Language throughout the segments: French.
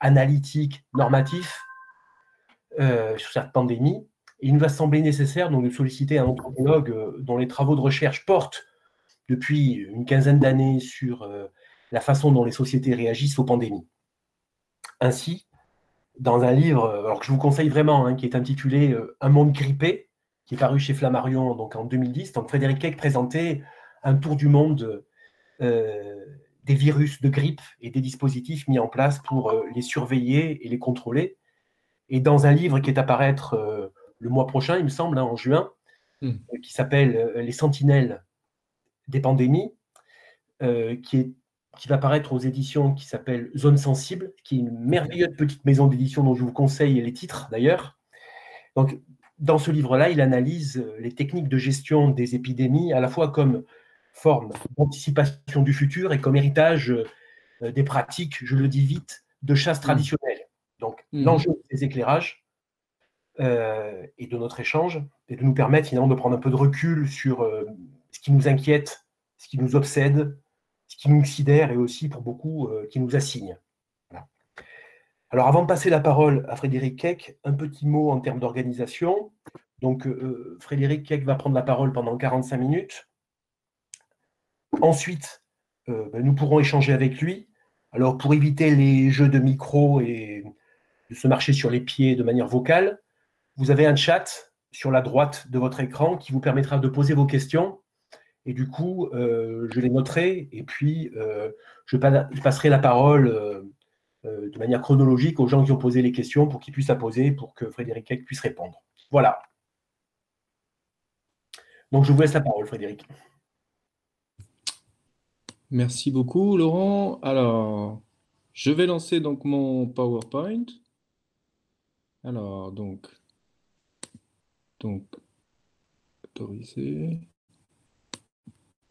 analytique, normatif sur cette pandémie. Et il nous a semblé nécessaire donc, de solliciter un anthropologue dont les travaux de recherche portent depuis une quinzaine d'années sur la façon dont les sociétés réagissent aux pandémies. Ainsi, dans un livre, alors que je vous conseille vraiment, hein, qui est intitulé euh, Un monde grippé, qui est paru chez Flammarion donc en 2010. Donc Frédéric Keck présentait un tour du monde euh, des virus de grippe et des dispositifs mis en place pour euh, les surveiller et les contrôler. Et dans un livre qui est à paraître le mois prochain, il me semble, hein, en juin, hmm. qui s'appelle Les sentinelles des pandémies, qui est qui va paraître aux éditions qui s'appelle Zone Sensible, qui est une merveilleuse petite maison d'édition dont je vous conseille les titres d'ailleurs. Donc, dans ce livre-là, il analyse les techniques de gestion des épidémies à la fois comme forme d'anticipation du futur et comme héritage euh, des pratiques, je le dis vite, de chasse mmh. traditionnelle. Donc, mmh. l'enjeu des éclairages euh, et de notre échange est de nous permettre finalement de prendre un peu de recul sur euh, ce qui nous inquiète, ce qui nous obsède, ce qui nous sidère et aussi pour beaucoup qui nous assigne. Alors avant de passer la parole à Frédéric Keck, un petit mot en termes d'organisation. Donc Frédéric Keck va prendre la parole pendant 45 minutes. Ensuite, euh, ben, nous pourrons échanger avec lui. Alors pour éviter les jeux de micro et de se marcher sur les pieds de manière vocale, vous avez un chat sur la droite de votre écran qui vous permettra de poser vos questions et du coup, euh, je les noterai et puis euh, je, passerai la parole de manière chronologique aux gens qui ont posé les questions pour qu'ils puissent la poser pour que Frédéric Keck puisse répondre. Voilà. Donc je vous laisse la parole, Frédéric. Merci beaucoup, Laurent. Alors, je vais lancer donc mon PowerPoint. Alors, donc, donc, autoriser.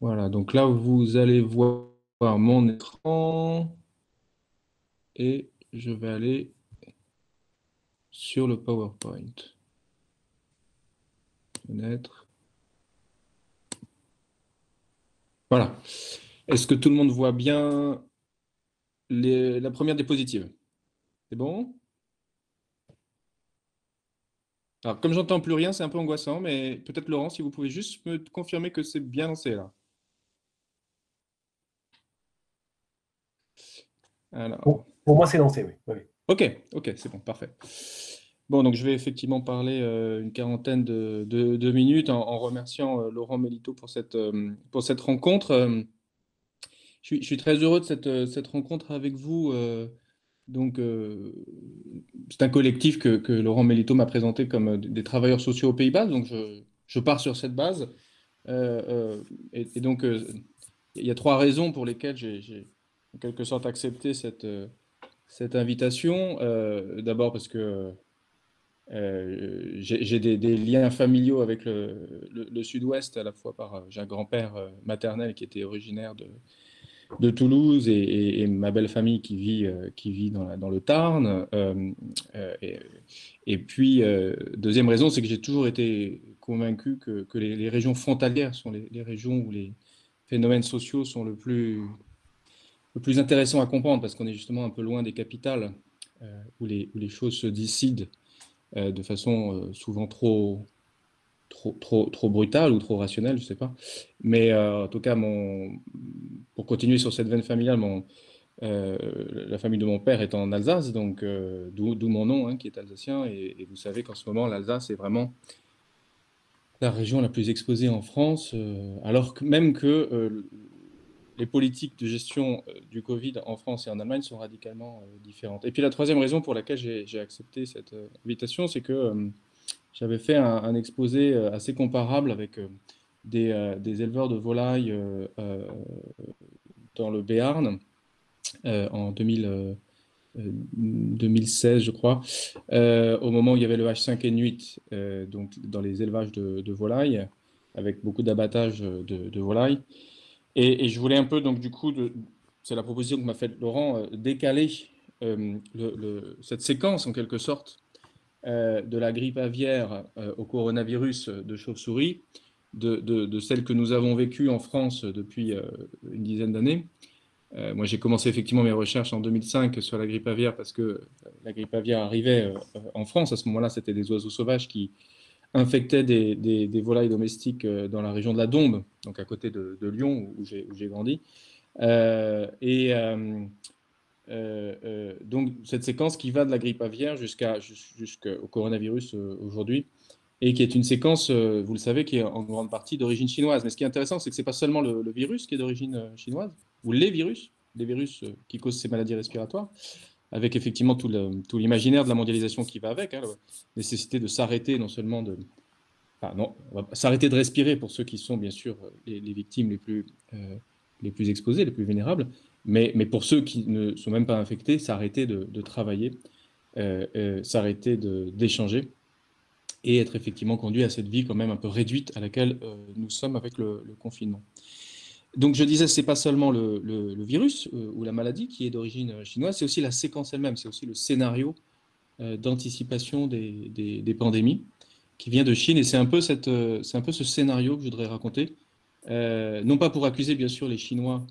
Voilà, donc là, vous allez voir mon écran et je vais aller sur le PowerPoint. Fenêtre. Voilà. Est-ce que tout le monde voit bien la première diapositive C'est bon? Alors, comme j'entends plus rien, c'est un peu angoissant, mais peut-être Laurent, si vous pouvez juste me confirmer que c'est bien lancé là. pour, moi, c'est lancé, oui. Ok, ok, c'est bon, parfait. Bon, donc je vais effectivement parler euh, une quarantaine de, minutes en, remerciant euh, Laurent Melito pour cette, euh, pour cette rencontre. Je suis, très heureux de cette, cette rencontre avec vous. donc, c'est un collectif que, Laurent Melito m'a présenté comme des travailleurs sociaux aux Pays-Bas. Donc, je, pars sur cette base. Et, donc, il y a trois raisons pour lesquelles j'ai quelque sorte accepter cette, euh, invitation. Euh, d'abord parce que euh, j'ai des, liens familiaux avec le, sud-ouest, à la fois par j'ai un grand-père maternel qui était originaire de, de Toulouse et, ma belle famille qui vit, qui vit dans, le Tarn. et, puis, deuxième raison, c'est que j'ai toujours été convaincu que, que les, régions frontalières sont les, les, régions où les phénomènes sociaux sont le plus le plus intéressant à comprendre parce qu'on est justement un peu loin des capitales euh, où, les, où, les, choses se décident euh, de façon euh, souvent trop, trop, trop, trop, brutale ou trop rationnelle, je sais pas. Mais en tout cas, mon, pour continuer sur cette veine familiale, mon, la famille de mon père est en Alsace, donc d'où mon nom hein, qui est alsacien. Et, vous savez qu'en ce moment, l'Alsace est vraiment la région la plus exposée en France, alors que même que les politiques de gestion euh, du Covid en France et en Allemagne sont radicalement euh, différentes. Et puis la troisième raison pour laquelle j'ai accepté cette euh, invitation, c'est que j'avais fait un, exposé assez comparable avec des, éleveurs de volailles dans le Béarn en 2016, je crois, au moment où il y avait le H5N8, donc dans les élevages de, volailles, avec beaucoup d'abattage de, volailles. Et, je voulais un peu, donc du coup, c'est la proposition que m'a faite Laurent, euh, décaler euh, cette séquence en quelque sorte euh, de la grippe aviaire au coronavirus de chauve-souris, de, celle que nous avons vécue en France depuis une dizaine d'années, moi, j'ai commencé effectivement mes recherches en 2005 sur la grippe aviaire parce que la grippe aviaire arrivait en France. À ce moment-là, c'était des oiseaux sauvages qui infectaient des, volailles domestiques dans la région de la Dombe, donc à côté de, Lyon, où j'ai grandi. et donc, cette séquence qui va de la grippe aviaire jusqu'au coronavirus aujourd'hui, et qui est une séquence, euh, vous le savez, qui est en grande partie d'origine chinoise. Mais ce qui est intéressant, c'est que ce n'est pas seulement le, virus qui est d'origine euh, chinoise, ou les virus, les virus euh, qui causent ces maladies respiratoires, avec effectivement tout l'imaginaire de la mondialisation qui va avec, hein, la nécessité de s'arrêter, non seulement de... Enfin, non, s'arrêter de respirer pour ceux qui sont bien sûr les, victimes les plus, les plus exposées, les plus vénérables, mais, pour ceux qui ne sont même pas infectés, s'arrêter de, de, travailler, s'arrêter d'échanger et être effectivement conduit à cette vie quand même un peu réduite à laquelle euh, nous sommes avec le, confinement. Donc je disais, ce n'est pas seulement le, virus euh, ou la maladie qui est d'origine euh, chinoise, c'est aussi la séquence elle-même, c'est aussi le scénario d'anticipation des, pandémies qui vient de Chine. Et c'est un peu ce scénario que je voudrais raconter, non pas pour accuser bien sûr les Chinois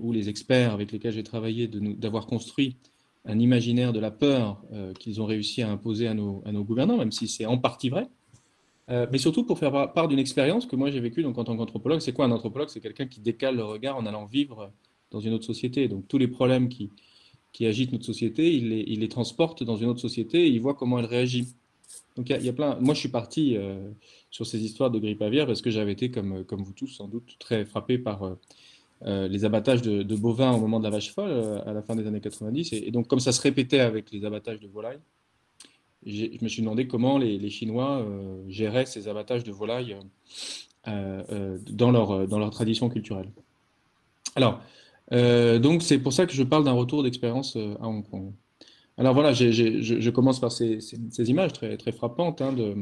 ou les experts avec lesquels j'ai travaillé d'avoir construit un imaginaire de la peur euh, qu'ils ont réussi à imposer à nos, gouvernants, même si c'est en partie vrai. Euh, mais surtout pour faire part d'une expérience que moi j'ai vécue en tant qu'anthropologue. C'est quoi un anthropologue? C'est quelqu'un qui décale le regard en allant vivre dans une autre société. Donc tous les problèmes qui, agitent notre société, il les, il transporte dans une autre société et il voit comment elle réagit. Donc il y, a plein. Moi je suis parti euh, sur ces histoires de grippe aviaire parce que j'avais été, comme vous tous sans doute, très frappé par euh, les abattages de, bovins au moment de la vache folle, euh, à la fin des années 90. Et, donc, comme ça se répétait avec les abattages de volailles, je me suis demandé comment les, Chinois euh, géraient ces abattages de volailles dans, leur, dans leur tradition culturelle. Alors, donc c'est pour ça que je parle d'un retour d'expérience à Hong Kong. Alors voilà, je, commence par ces, images très, très frappantes hein, de,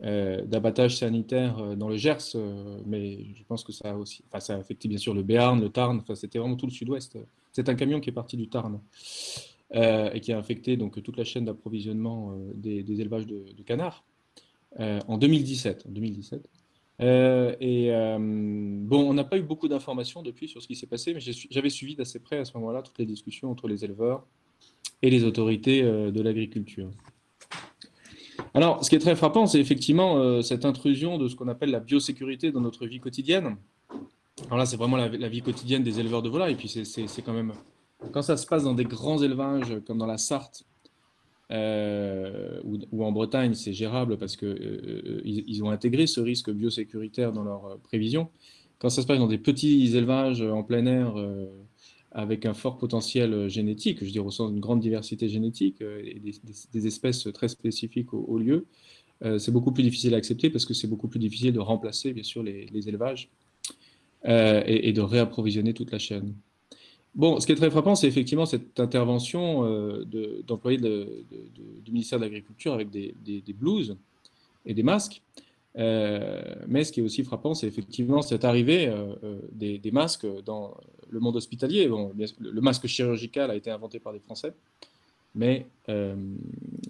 d'abattage sanitaire euh, dans le Gers, euh, mais je pense que ça a aussi, enfin, ça a affecté bien sûr le Béarn, le Tarn, enfin, c'était vraiment tout le sud-ouest. C'est un camion qui est parti du Tarn et qui a infecté donc toute la chaîne d'approvisionnement des, élevages de, canards en 2017. En 2017. et bon, on n'a pas eu beaucoup d'informations depuis sur ce qui s'est passé, mais j'avais suivi d'assez près à ce moment-là toutes les discussions entre les éleveurs et les autorités de l'agriculture. Alors, ce qui est très frappant, c'est effectivement euh, cette intrusion de ce qu'on appelle la biosécurité dans notre vie quotidienne. Alors là, c'est vraiment la, vie quotidienne des éleveurs de volailles. Et puis, c'est quand même. Quand ça se passe dans des grands élevages comme dans la Sarthe euh, ou, en Bretagne, c'est gérable parce qu'ils euh, ils ont intégré ce risque biosécuritaire dans leurs prévisions. Quand ça se passe dans des petits élevages en plein air avec un fort potentiel euh, génétique, je veux dire au sens d'une grande diversité génétique euh, et des, espèces très spécifiques au, lieu, euh, c'est beaucoup plus difficile à accepter parce que c'est beaucoup plus difficile de remplacer bien sûr les, élevages et, de réapprovisionner toute la chaîne. Bon, ce qui est très frappant, c'est effectivement cette intervention d'employés du ministère de l'Agriculture avec des, des, blouses et des masques. mais ce qui est aussi frappant, c'est effectivement cette arrivée des, masques dans le monde hospitalier. Bon, le masque chirurgical a été inventé par des Français, mais euh,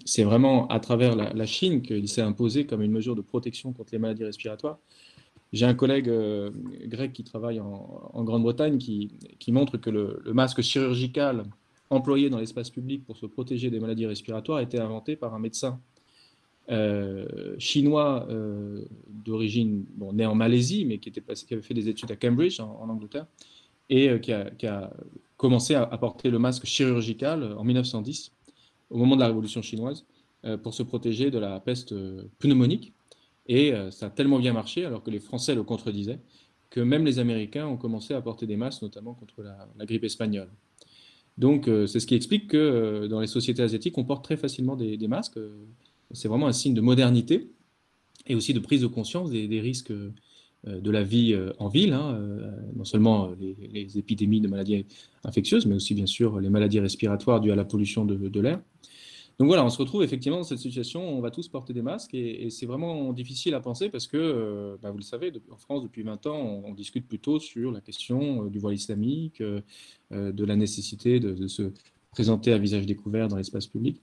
c'est vraiment à travers la, Chine qu'il s'est imposé comme une mesure de protection contre les maladies respiratoires. J'ai un collègue euh, grec qui travaille en, Grande-Bretagne qui, montre que le, masque chirurgical employé dans l'espace public pour se protéger des maladies respiratoires a été inventé par un médecin euh, chinois d'origine bon, né en Malaisie, mais qui avait fait des études à Cambridge, en Angleterre, et euh, qui a, commencé à, porter le masque chirurgical en 1910, au moment de la Révolution chinoise, euh, pour se protéger de la peste euh, pneumonique. Et ça a tellement bien marché, alors que les Français le contredisaient, que même les Américains ont commencé à porter des masques, notamment contre la, grippe espagnole. Donc, c'est ce qui explique que dans les sociétés asiatiques, on porte très facilement des, masques. C'est vraiment un signe de modernité et aussi de prise de conscience des, risques euh, de la vie euh, en ville, hein, euh, non seulement les, épidémies de maladies infectieuses, mais aussi bien sûr les maladies respiratoires dues à la pollution de, l'air. Donc voilà, on se retrouve effectivement dans cette situation, on va tous porter des masques et, c'est vraiment difficile à penser parce que, bah, vous le savez, en France, depuis 20 ans, on, discute plutôt sur la question du voile islamique, de la nécessité de, se présenter à visage découvert dans l'espace public.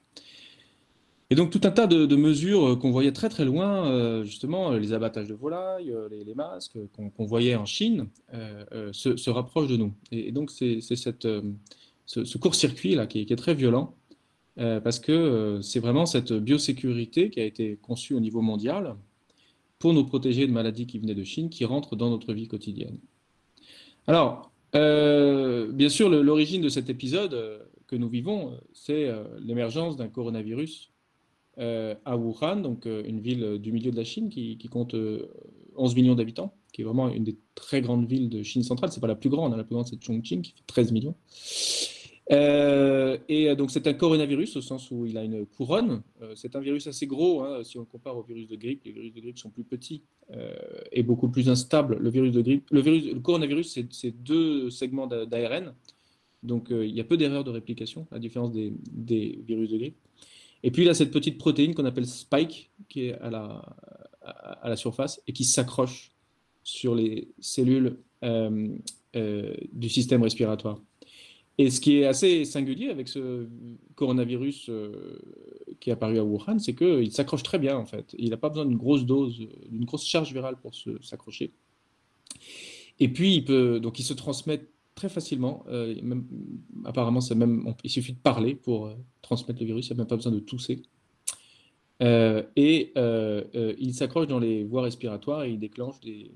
Et donc tout un tas de, mesures qu'on voyait très très loin, justement les abattages de volailles, les, masques qu'on voyait en Chine, se, rapprochent de nous. Et, donc c'est ce, court-circuit là qui est, très violent parce que c'est vraiment cette biosécurité qui a été conçue au niveau mondial pour nous protéger de maladies qui venaient de Chine qui rentrent dans notre vie quotidienne. Alors, euh, bien sûr, l'origine de cet épisode euh, que nous vivons, euh, c'est l'émergence d'un coronavirus à Wuhan, donc une ville du milieu de la Chine qui, compte 11 millions d'habitants, qui est vraiment une des très grandes villes de Chine centrale. C'est pas la plus grande, hein, la plus grande c'est Chongqing qui fait 13 millions. Euh, et euh, donc c'est un coronavirus au sens où il a une couronne. Euh, c'est un virus assez gros hein, si on compare au virus de grippe. Les virus de grippe sont plus petits et beaucoup plus instables. Le virus de grippe, le, virus, le coronavirus, c'est deux segments d'ARN. Donc il y a peu d'erreurs de réplication, à différence des, des, virus de grippe. Et puis il a cette petite protéine qu'on appelle spike qui est à la, surface et qui s'accroche sur les cellules du système respiratoire. Et ce qui est assez singulier avec ce coronavirus euh, qui est apparu à Wuhan, c'est qu'il s'accroche très bien en fait. Il n'a pas besoin d'une grosse dose, d'une grosse charge virale pour s'accrocher. Et puis il peut, donc il se transmet très facilement. Euh, même, apparemment, il suffit de parler pour euh, transmettre le virus. Il n'y a même pas besoin de tousser. et il s'accroche dans les voies respiratoires et il déclenche des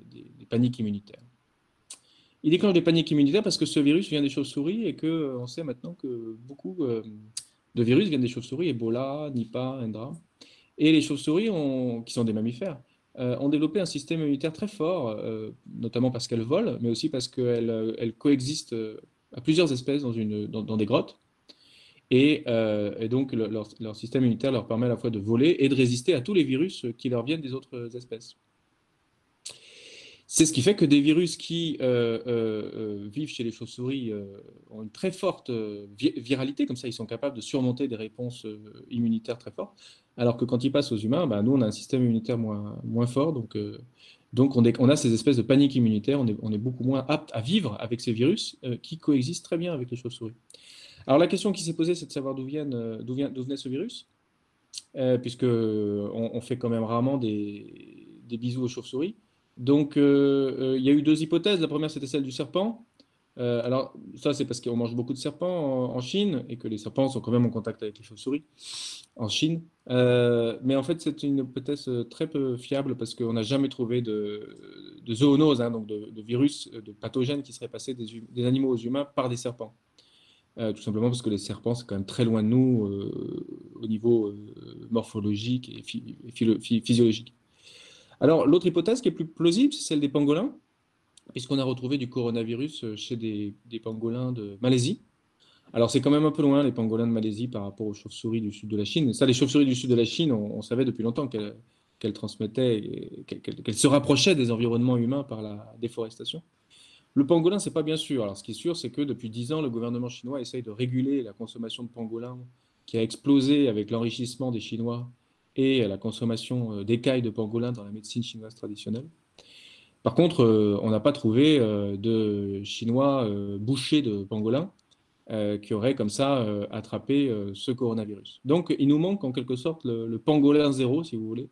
paniques immunitaires. Il déclenche des paniques immunitaires parce que ce virus vient des chauves-souris et qu'on euh, sait maintenant que beaucoup euh, de virus viennent des chauves-souris, Ebola, Nipah, Endra. Et les chauves-souris, qui sont des mammifères, euh, ont développé un système immunitaire très fort, notamment parce qu'elles volent, mais aussi parce qu'elles coexistent à plusieurs espèces dans, des grottes. Et, donc, leur, leur, système immunitaire leur permet à la fois de voler et de résister à tous les virus qui leur viennent des autres espèces. C'est ce qui fait que des virus qui euh, euh, euh, vivent chez les chauves-souris ont une très forte viralité, comme ça ils sont capables de surmonter des réponses immunitaires très fortes, alors que quand ils passent aux humains, bah, nous on a un système immunitaire moins, moins fort, donc, donc on, a ces espèces de panique immunitaire, on est, beaucoup moins apte à vivre avec ces virus qui coexistent très bien avec les chauves-souris. Alors la question qui s'est posée, c'est de savoir d'où venait ce virus, puisque on, fait quand même rarement des bisous aux chauves-souris. Donc, euh, euh, il y a eu deux hypothèses. La première, c'était celle du serpent. Euh, alors, ça, c'est parce qu'on mange beaucoup de serpents en, Chine et que les serpents sont quand même en contact avec les chauves-souris en Chine. mais en fait, c'est une hypothèse très peu fiable parce qu'on n'a jamais trouvé de, zoonose, hein, donc de, virus, de pathogènes qui seraient passés des, animaux aux humains par des serpents. tout simplement parce que les serpents, c'est quand même très loin de nous au niveau morphologique et physiologique. Alors, l'autre hypothèse qui est plus plausible, c'est celle des pangolins, puisqu'on a retrouvé du coronavirus euh, chez des, pangolins de Malaisie? Alors, c'est quand même un peu loin, les pangolins de Malaisie, par rapport aux chauves-souris du sud de la Chine. Ça, les chauves-souris du sud de la Chine, on, savait depuis longtemps qu'elles transmettaient, qu'elles se rapprochaient des environnements humains par la déforestation. Le pangolin, c'est pas bien sûr. Alors, ce qui est sûr, c'est que depuis dix ans, le gouvernement chinois essaye de réguler la consommation de pangolins qui a explosé avec l'enrichissement des Chinois et la consommation euh, d'écailles de pangolin dans la médecine chinoise traditionnelle. Par contre, euh, on n'a pas trouvé euh, de Chinois bouchés de pangolin qui auraient comme ça attrapé ce coronavirus. Donc, il nous manque en quelque sorte le, pangolin zéro, si vous voulez.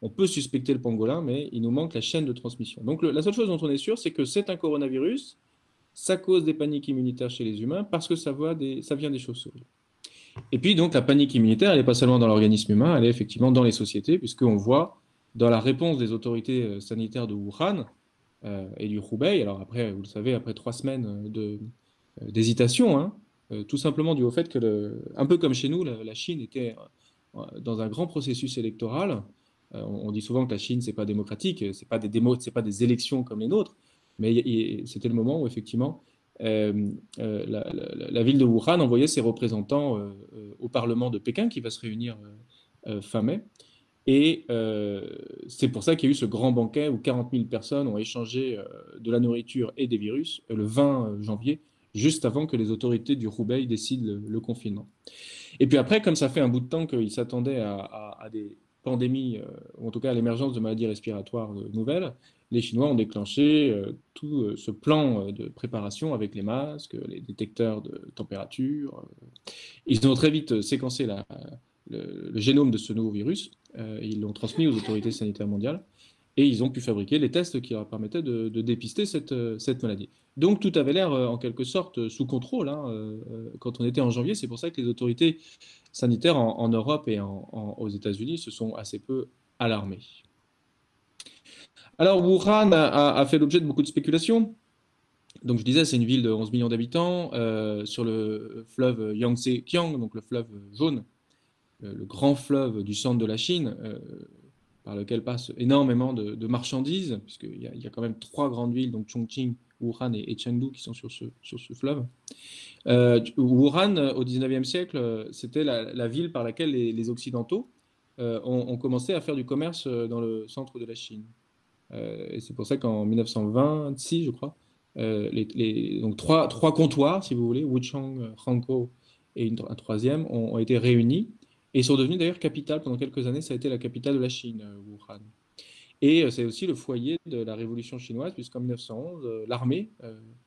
On peut suspecter le pangolin, mais il nous manque la chaîne de transmission. Donc, la seule chose dont on est sûr, c'est que c'est un coronavirus, ça cause des paniques immunitaires chez les humains parce que ça, des, ça vient des chauves-souris. Et puis, donc, la panique immunitaire, elle n'est pas seulement dans l'organisme humain, elle est effectivement dans les sociétés, puisqu'on voit dans la réponse des autorités euh, sanitaires de Wuhan euh, et du Hubei, alors après, vous le savez, après trois semaines d'hésitation, hein, euh, tout simplement dû au fait que, un peu comme chez nous, la, Chine était dans un grand processus électoral. on dit souvent que la Chine, c'est pas démocratique, c'est pas des pas des élections comme les nôtres, mais c'était le moment où effectivement euh, euh, la, ville de Wuhan envoyait ses représentants euh, au Parlement de Pékin qui va se réunir fin mai. Et c'est pour ça qu'il y a eu ce grand banquet où 40 000 personnes ont échangé de la nourriture et des virus le 20 janvier, juste avant que les autorités du Hubei décident le, confinement. Et puis après, comme ça fait un bout de temps qu'ils s'attendaient à, des pandémies, ou en tout cas à l'émergence de maladies respiratoires nouvelles, les Chinois ont déclenché euh, tout euh, ce plan euh, de préparation avec les masques, les détecteurs de température. Ils ont très vite séquencé le, génome de ce nouveau virus. ils l'ont transmis aux autorités sanitaires mondiales et ils ont pu fabriquer les tests qui leur permettaient de, dépister cette, cette, maladie. Donc tout avait l'air en quelque sorte sous contrôle hein, quand on était en janvier. C'est pour ça que les autorités sanitaires en, Europe et aux États-Unis se sont assez peu alarmées. Alors Wuhan a, fait l'objet de beaucoup de spéculations. Donc je disais, c'est une ville de 11 millions d'habitants euh, sur le fleuve Yangtze-Kiang, donc le fleuve jaune, euh, le grand fleuve du centre de la Chine, euh, par lequel passent énormément de, marchandises, puisqu'il y, y, a quand même trois grandes villes, donc Chongqing, Wuhan et, Chengdu, qui sont sur ce, sur ce fleuve. Wuhan, au XIXe siècle, c'était la, ville par laquelle les, Occidentaux ont, commencé à faire du commerce dans le centre de la Chine. Et c'est pour ça qu'en 1926, je crois, les, donc trois, trois comptoirs, si vous voulez, Wuchang, Hankou et un troisième, ont, été réunis et sont devenus d'ailleurs capitale. Pendant quelques années, ça a été la capitale de la Chine, Wuhan. Et c'est aussi le foyer de la révolution chinoise, puisqu'en 1911, l'armée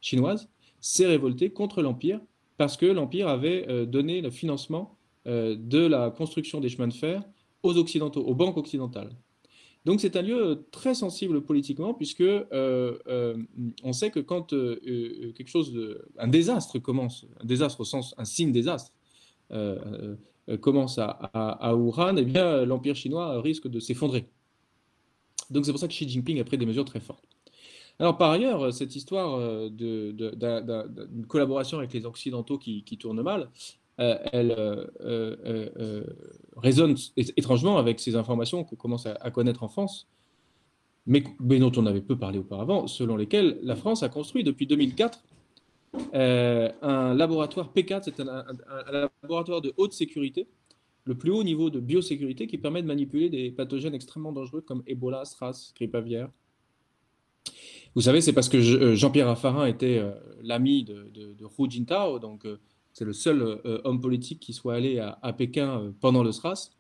chinoise s'est révolté contre l'Empire parce que l'Empire avait euh, donné le financement euh, de la construction des chemins de fer aux Occidentaux, aux banques occidentales. Donc c'est un lieu très sensible politiquement puisque euh, on sait que quand quelque chose, un désastre commence, un désastre au sens, un signe désastre commence à, à, eh bien l'empire chinois risque de s'effondrer. Donc c'est pour ça que Xi Jinping a pris des mesures très fortes. Alors par ailleurs, euh, cette histoire euh, d'une collaboration avec les Occidentaux qui, tourne mal, euh, elle résonne étrangement avec ces informations qu'on commence à, connaître en France, mais, dont on avait peu parlé auparavant, selon lesquelles la France a construit depuis 2004 un laboratoire P4, c'est un, laboratoire de haute sécurité, le plus haut niveau de biosécurité qui permet de manipuler des pathogènes extrêmement dangereux comme Ebola, SRAS, grippe aviaire, vous savez, c'est parce que euh, Jean-Pierre Raffarin était euh, l'ami de, de, Hu Jintao, donc euh, c'est le seul homme politique qui soit allé à, Pékin pendant le SRAS.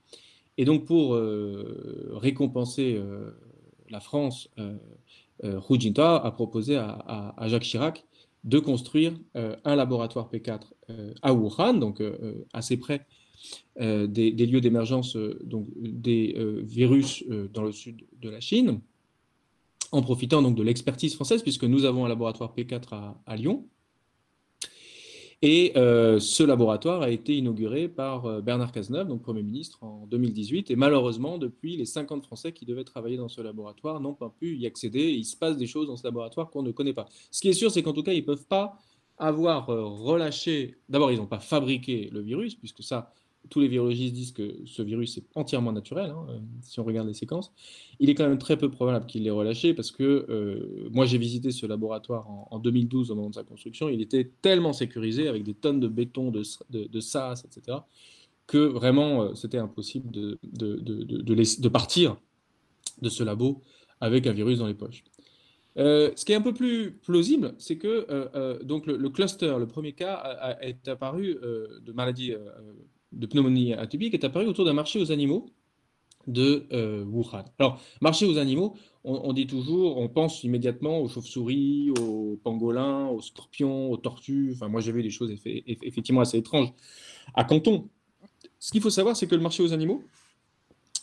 Et donc, pour récompenser la France, Hu a proposé à, Jacques Chirac de construire un laboratoire P4 à Wuhan, donc assez près des, lieux d'émergence des virus dans le sud de la Chine en profitant donc de l'expertise française, puisque nous avons un laboratoire P4 à, Lyon. Et euh, ce laboratoire a été inauguré par euh, Bernard Cazeneuve, donc Premier ministre, en 2018. Et malheureusement, depuis, les 50 Français qui devaient travailler dans ce laboratoire n'ont pas pu y accéder. il se passe des choses dans ce laboratoire qu'on ne connaît pas. Ce qui est sûr, c'est qu'en tout cas, ils ne peuvent pas avoir euh, relâché. D'abord, ils n'ont pas fabriqué le virus, puisque ça, tous les virologistes disent que ce virus est entièrement naturel, hein, euh, si on regarde les séquences. Il est quand même très peu probable qu'il l'ait relâché parce que euh, moi j'ai visité ce laboratoire en, 2012 au moment de sa construction. Il était tellement sécurisé avec des tonnes de béton, de, de, SAS, etc., que vraiment euh, c'était impossible de, partir de ce labo avec un virus dans les poches. ce qui est un peu plus plausible, c'est que donc le, cluster, le premier cas, est apparu de maladie de pneumonie atypique est apparu autour d'un marché aux animaux de euh, Wuhan. Alors, marché aux animaux, on, dit toujours, on pense immédiatement aux chauves-souris, aux pangolins, aux scorpions, aux tortues. Enfin, moi, j'avais des choses effectivement assez étranges à Canton. Ce qu'il faut savoir, c'est que le marché aux animaux,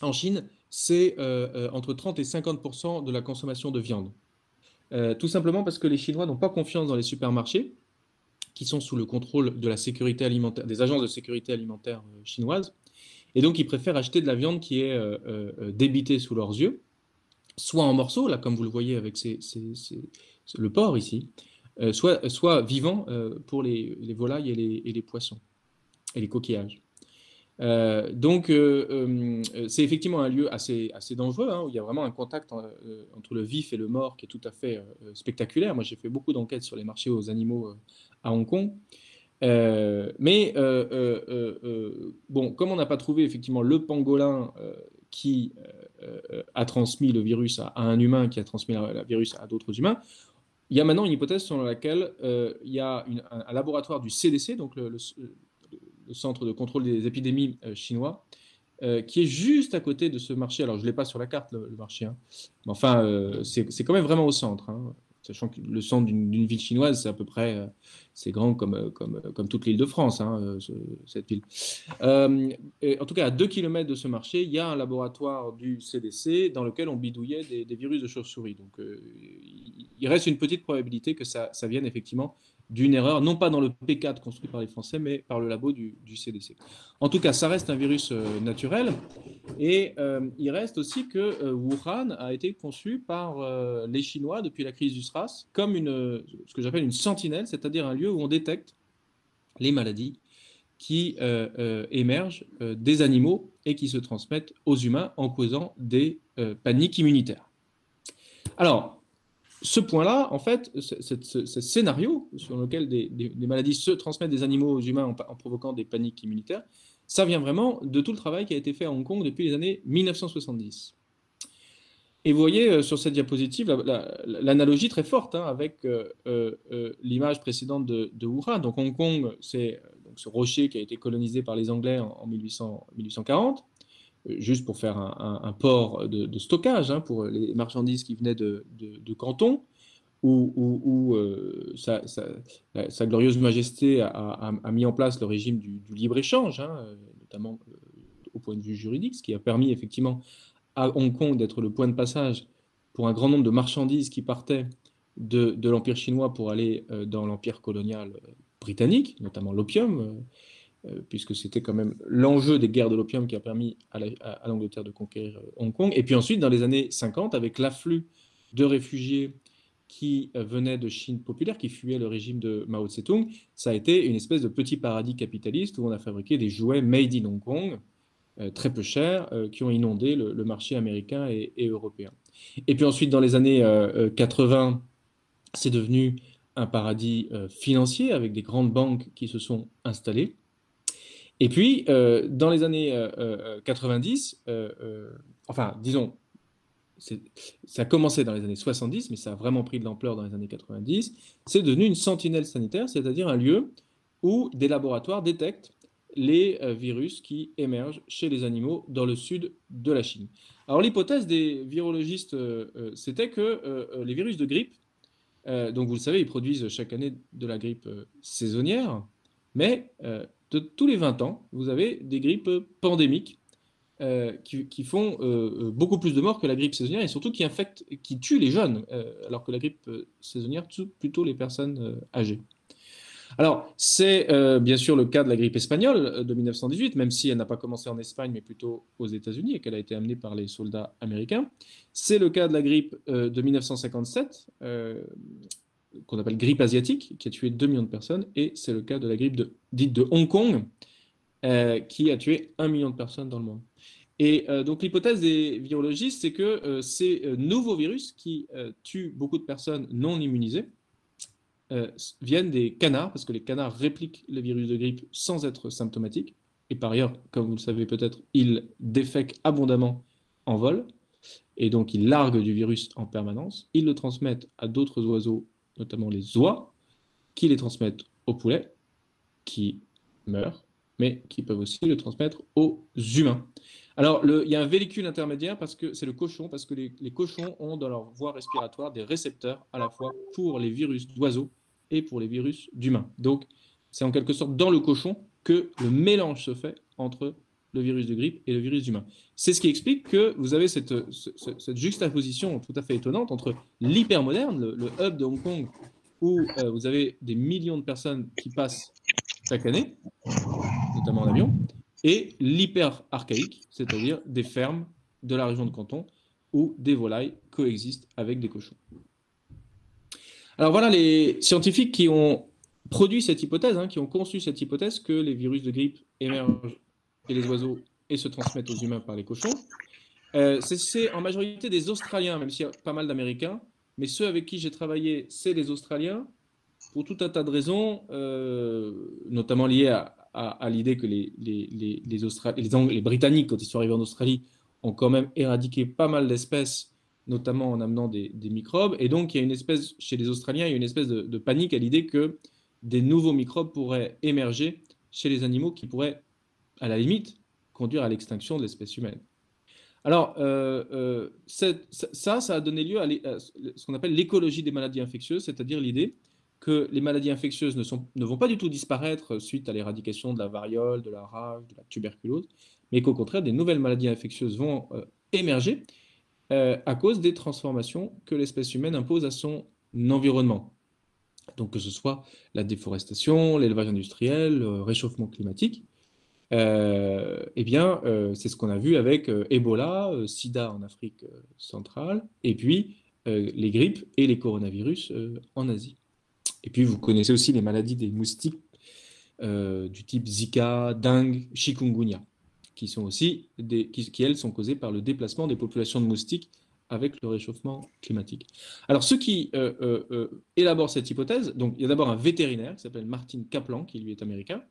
en Chine, c'est euh, euh, entre 30 et 50% de la consommation de viande. tout simplement parce que les Chinois n'ont pas confiance dans les supermarchés qui sont sous le contrôle de la sécurité alimentaire, des agences de sécurité alimentaire euh, chinoises. Et donc, ils préfèrent acheter de la viande qui est euh, euh, débitée sous leurs yeux, soit en morceaux, là, comme vous le voyez avec le porc ici, soit, vivant pour les, volailles et les, et les, poissons et les coquillages. Euh, donc, euh, euh, c'est effectivement un lieu assez, dangereux, hein, où il y a vraiment un contact entre le vif et le mort qui est tout à fait spectaculaire. Moi, j'ai fait beaucoup d'enquêtes sur les marchés aux animaux à Hong Kong. mais bon, comme on n'a pas trouvé effectivement le pangolin qui a transmis le virus à, un humain, qui a transmis le virus à d'autres humains, il y a maintenant une hypothèse selon laquelle il y a un, laboratoire du CDC, donc le, le centre de contrôle des épidémies euh, chinois, euh, qui est juste à côté de ce marché. Alors, je ne l'ai pas sur la carte, le, marché, hein. mais enfin, euh, c'est quand même vraiment au centre. Hein. sachant que le centre d'une ville chinoise, c'est à peu près, euh, c'est grand comme, comme, comme toute l'île de France, hein, cette ville. en tout cas, à 2 km de ce marché, il y a un laboratoire du CDC dans lequel on bidouillait des, virus de chauve-souris. Donc, il reste une petite probabilité que ça, ça vienne effectivement d'une erreur, non pas dans le P4 construit par les Français, mais par le labo du, CDC. En tout cas, ça reste un virus euh, naturel. Et euh, il reste aussi que euh, Wuhan a été conçu par les Chinois depuis la crise du SRAS comme une, ce que j'appelle une sentinelle, c'est-à-dire un lieu où on détecte les maladies qui émergent des animaux et qui se transmettent aux humains en causant des paniques immunitaires. Alors, ce point-là, en fait, ce, scénario sur lequel des, maladies se transmettent des animaux aux humains en, provoquant des paniques immunitaires, ça vient vraiment de tout le travail qui a été fait à Hong Kong depuis les années 1970. Et vous voyez euh, sur cette diapositive l'analogie très forte hein, avec euh, euh, l'image précédente de, Wuhan. Donc Hong Kong, c'est ce rocher qui a été colonisé par les Anglais en, 1840 juste pour faire un, port de, stockage hein, pour les marchandises qui venaient de, Canton, où, euh, sa, glorieuse majesté a, mis en place le régime du, libre-échange, hein, notamment euh, au point de vue juridique, ce qui a permis effectivement à Hong Kong d'être le point de passage pour un grand nombre de marchandises qui partaient de, l'Empire chinois pour aller euh, dans l'Empire colonial britannique, notamment l'opium euh, puisque c'était quand même l'enjeu des guerres de l'opium qui a permis à l'Angleterre de conquérir euh, Hong Kong. Et puis ensuite, dans les années 50, avec l'afflux de réfugiés qui euh, venaient de Chine populaire, qui fuyaient le régime de Mao Tse-tung, ça a été une espèce de petit paradis capitaliste où on a fabriqué des jouets made in Hong Kong, très peu chers, qui ont inondé le, marché américain et, européen. Et puis ensuite, dans les années 80, c'est devenu un paradis financier avec des grandes banques qui se sont installées. Et puis, euh, dans les années 90, euh, euh, enfin, disons, ça a commencé dans les années 70, mais ça a vraiment pris de l'ampleur dans les années 90, c'est devenu une sentinelle sanitaire, c'est-à-dire un lieu où des laboratoires détectent les virus qui émergent chez les animaux dans le sud de la Chine. Alors l'hypothèse des virologistes, c'était que les virus de grippe, donc vous le savez, ils produisent chaque année de la grippe saisonnière, mais de tous les 20 ans, vous avez des grippes pandémiques euh, qui, font euh, beaucoup plus de morts que la grippe saisonnière et surtout qui infectent, qui tuent les jeunes, euh, alors que la grippe saisonnière tue plutôt les personnes âgées. Alors, c'est bien sûr le cas de la grippe espagnole de 1918, même si elle n'a pas commencé en Espagne, mais plutôt aux États-Unis et qu'elle a été amenée par les soldats américains. C'est le cas de la grippe de 1957, qu'on appelle grippe asiatique, qui a tué 2 millions de personnes, et c'est le cas de la grippe dite de Hong Kong, euh, qui a tué 1 million de personnes dans le monde. Et euh, donc l'hypothèse des virologistes, c'est que euh, ces nouveaux virus qui tuent beaucoup de personnes non immunisées viennent des canards, parce que les canards répliquent le virus de grippe sans être symptomatiques. Et par ailleurs, comme vous le savez peut-être, ils défèquent abondamment en vol, et donc ils larguent du virus en permanence. Ils le transmettent à d'autres oiseaux notamment les oies, qui les transmettent aux poulets, qui meurent, mais qui peuvent aussi le transmettre aux humains. Alors, il y a un véhicule intermédiaire parce que c'est le cochon, parce que les, cochons ont dans leur voie respiratoire des récepteurs à la fois pour les virus d'oiseaux et pour les virus d'humains. Donc, c'est en quelque sorte dans le cochon que le mélange se fait entre le virus de grippe et le virus humain. C'est ce qui explique que vous avez cette, juxtaposition tout à fait étonnante entre l'hypermoderne, le, le hub de Hong Kong, où euh, vous avez des millions de personnes qui passent chaque année, notamment en avion, et l'hyper archaïque, c'est-à-dire des fermes de la région de Canton où des volailles coexistent avec des cochons. Alors voilà les scientifiques qui ont produit cette hypothèse, hein, qui ont conçu cette hypothèse que les virus de grippe émergent et les oiseaux et se transmettent aux humains par les cochons. Euh, c'est en majorité des Australiens, même s'il y a pas mal d'Américains, mais ceux avec qui j'ai travaillé, c'est les Australiens, pour tout un tas de raisons, euh, notamment liées à, l'idée que les, les, les, les, les, Britanniques, quand ils sont arrivés en Australie, ont quand même éradiqué pas mal d'espèces, notamment en amenant des, microbes. Et donc, y a une espèce, chez les Australiens, il y a une espèce de panique à l'idée que des nouveaux microbes pourraient émerger chez les animaux qui pourraient à la limite, conduire à l'extinction de l'espèce humaine. Alors, ça, ça a donné lieu à, ce qu'on appelle l'écologie des maladies infectieuses, c'est-à-dire l'idée que les maladies infectieuses ne, vont pas du tout disparaître suite à l'éradication de la variole, de la rage, de la tuberculose, mais qu'au contraire, des nouvelles maladies infectieuses vont émerger à cause des transformations que l'espèce humaine impose à son environnement. Donc que ce soit la déforestation, l'élevage industriel, le réchauffement climatique, euh, eh bien, euh, c'est ce qu'on a vu avec euh, Ebola, SIDA en Afrique centrale, et puis les grippes et les coronavirus en Asie. Et puis, vous connaissez aussi les maladies des moustiques du type Zika, dengue, chikungunya, qui sont aussi des, qui, qui, elles sont causées par le déplacement des populations de moustiques avec le réchauffement climatique. Alors, ceux qui élaborent cette hypothèse, donc il y a d'abord un vétérinaire qui s'appelle Martin Kaplan, qui lui est américain,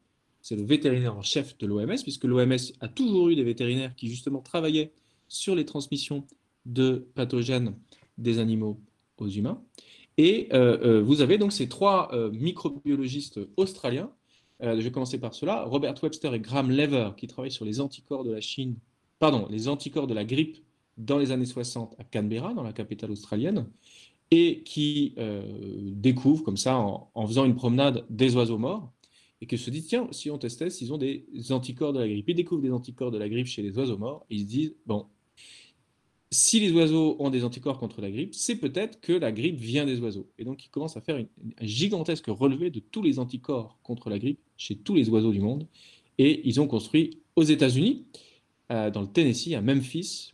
c'est le vétérinaire en chef de l'OMS, puisque l'OMS a toujours eu des vétérinaires qui justement travaillaient sur les transmissions de pathogènes des animaux aux humains. Et euh, euh, vous avez donc ces trois euh, microbiologistes australiens. je vais commencer par cela. Robert Webster et Graham Lever, qui travaillent sur les anticorps de la Chine, pardon, les anticorps de la grippe dans les années 60 à Canberra, dans la capitale australienne, et qui découvrent comme ça, en, faisant une promenade, des oiseaux morts et que se dit, tiens, si on testait s'ils ont des anticorps de la grippe. Ils découvrent des anticorps de la grippe chez les oiseaux morts, et ils se disent, bon, si les oiseaux ont des anticorps contre la grippe, c'est peut-être que la grippe vient des oiseaux. Et donc, ils commencent à faire un gigantesque relevé de tous les anticorps contre la grippe chez tous les oiseaux du monde. Et ils ont construit aux États-Unis, euh, dans le Tennessee, à Memphis,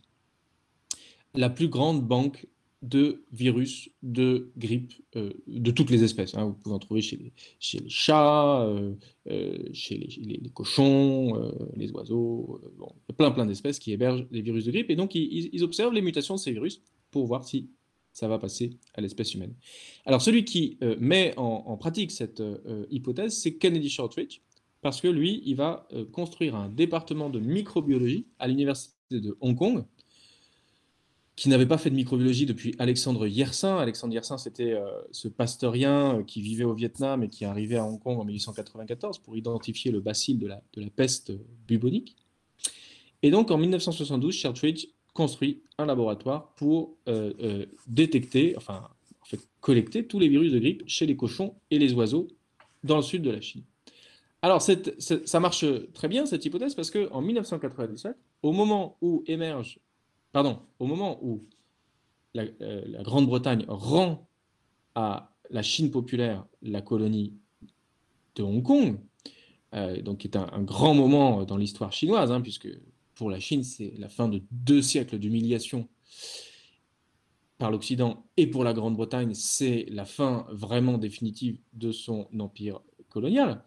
la plus grande banque de virus de grippe euh, de toutes les espèces. Hein. Vous pouvez en trouver chez les, chez les chats, euh, euh, chez les, cochons, les oiseaux, bon, plein plein d'espèces qui hébergent les virus de grippe. Et donc, ils, observent les mutations de ces virus pour voir si ça va passer à l'espèce humaine. Alors, celui qui met en, en, pratique cette hypothèse, c'est Kennedy Shortridge, parce que lui, il va construire un département de microbiologie à l'université de Hong Kong, qui n'avait pas fait de microbiologie depuis Alexandre Yersin. Alexandre Yersin, c'était euh, ce pasteurien euh, qui vivait au Vietnam et qui arrivé à Hong Kong en 1894 pour identifier le bacille de la, peste bubonique. Et donc, en 1972, Shortridge construit un laboratoire pour euh, détecter, enfin, en fait, collecter tous les virus de grippe chez les cochons et les oiseaux dans le sud de la Chine. Alors, ça marche très bien, cette hypothèse, parce qu'en 1997, au moment où émerge pardon, au moment où la, euh, Grande-Bretagne rend à la Chine populaire la colonie de Hong Kong, euh, donc qui est un, grand moment dans l'histoire chinoise, hein, puisque pour la Chine, c'est la fin de deux siècles d'humiliation par l'Occident, et pour la Grande-Bretagne, c'est la fin vraiment définitive de son empire colonial.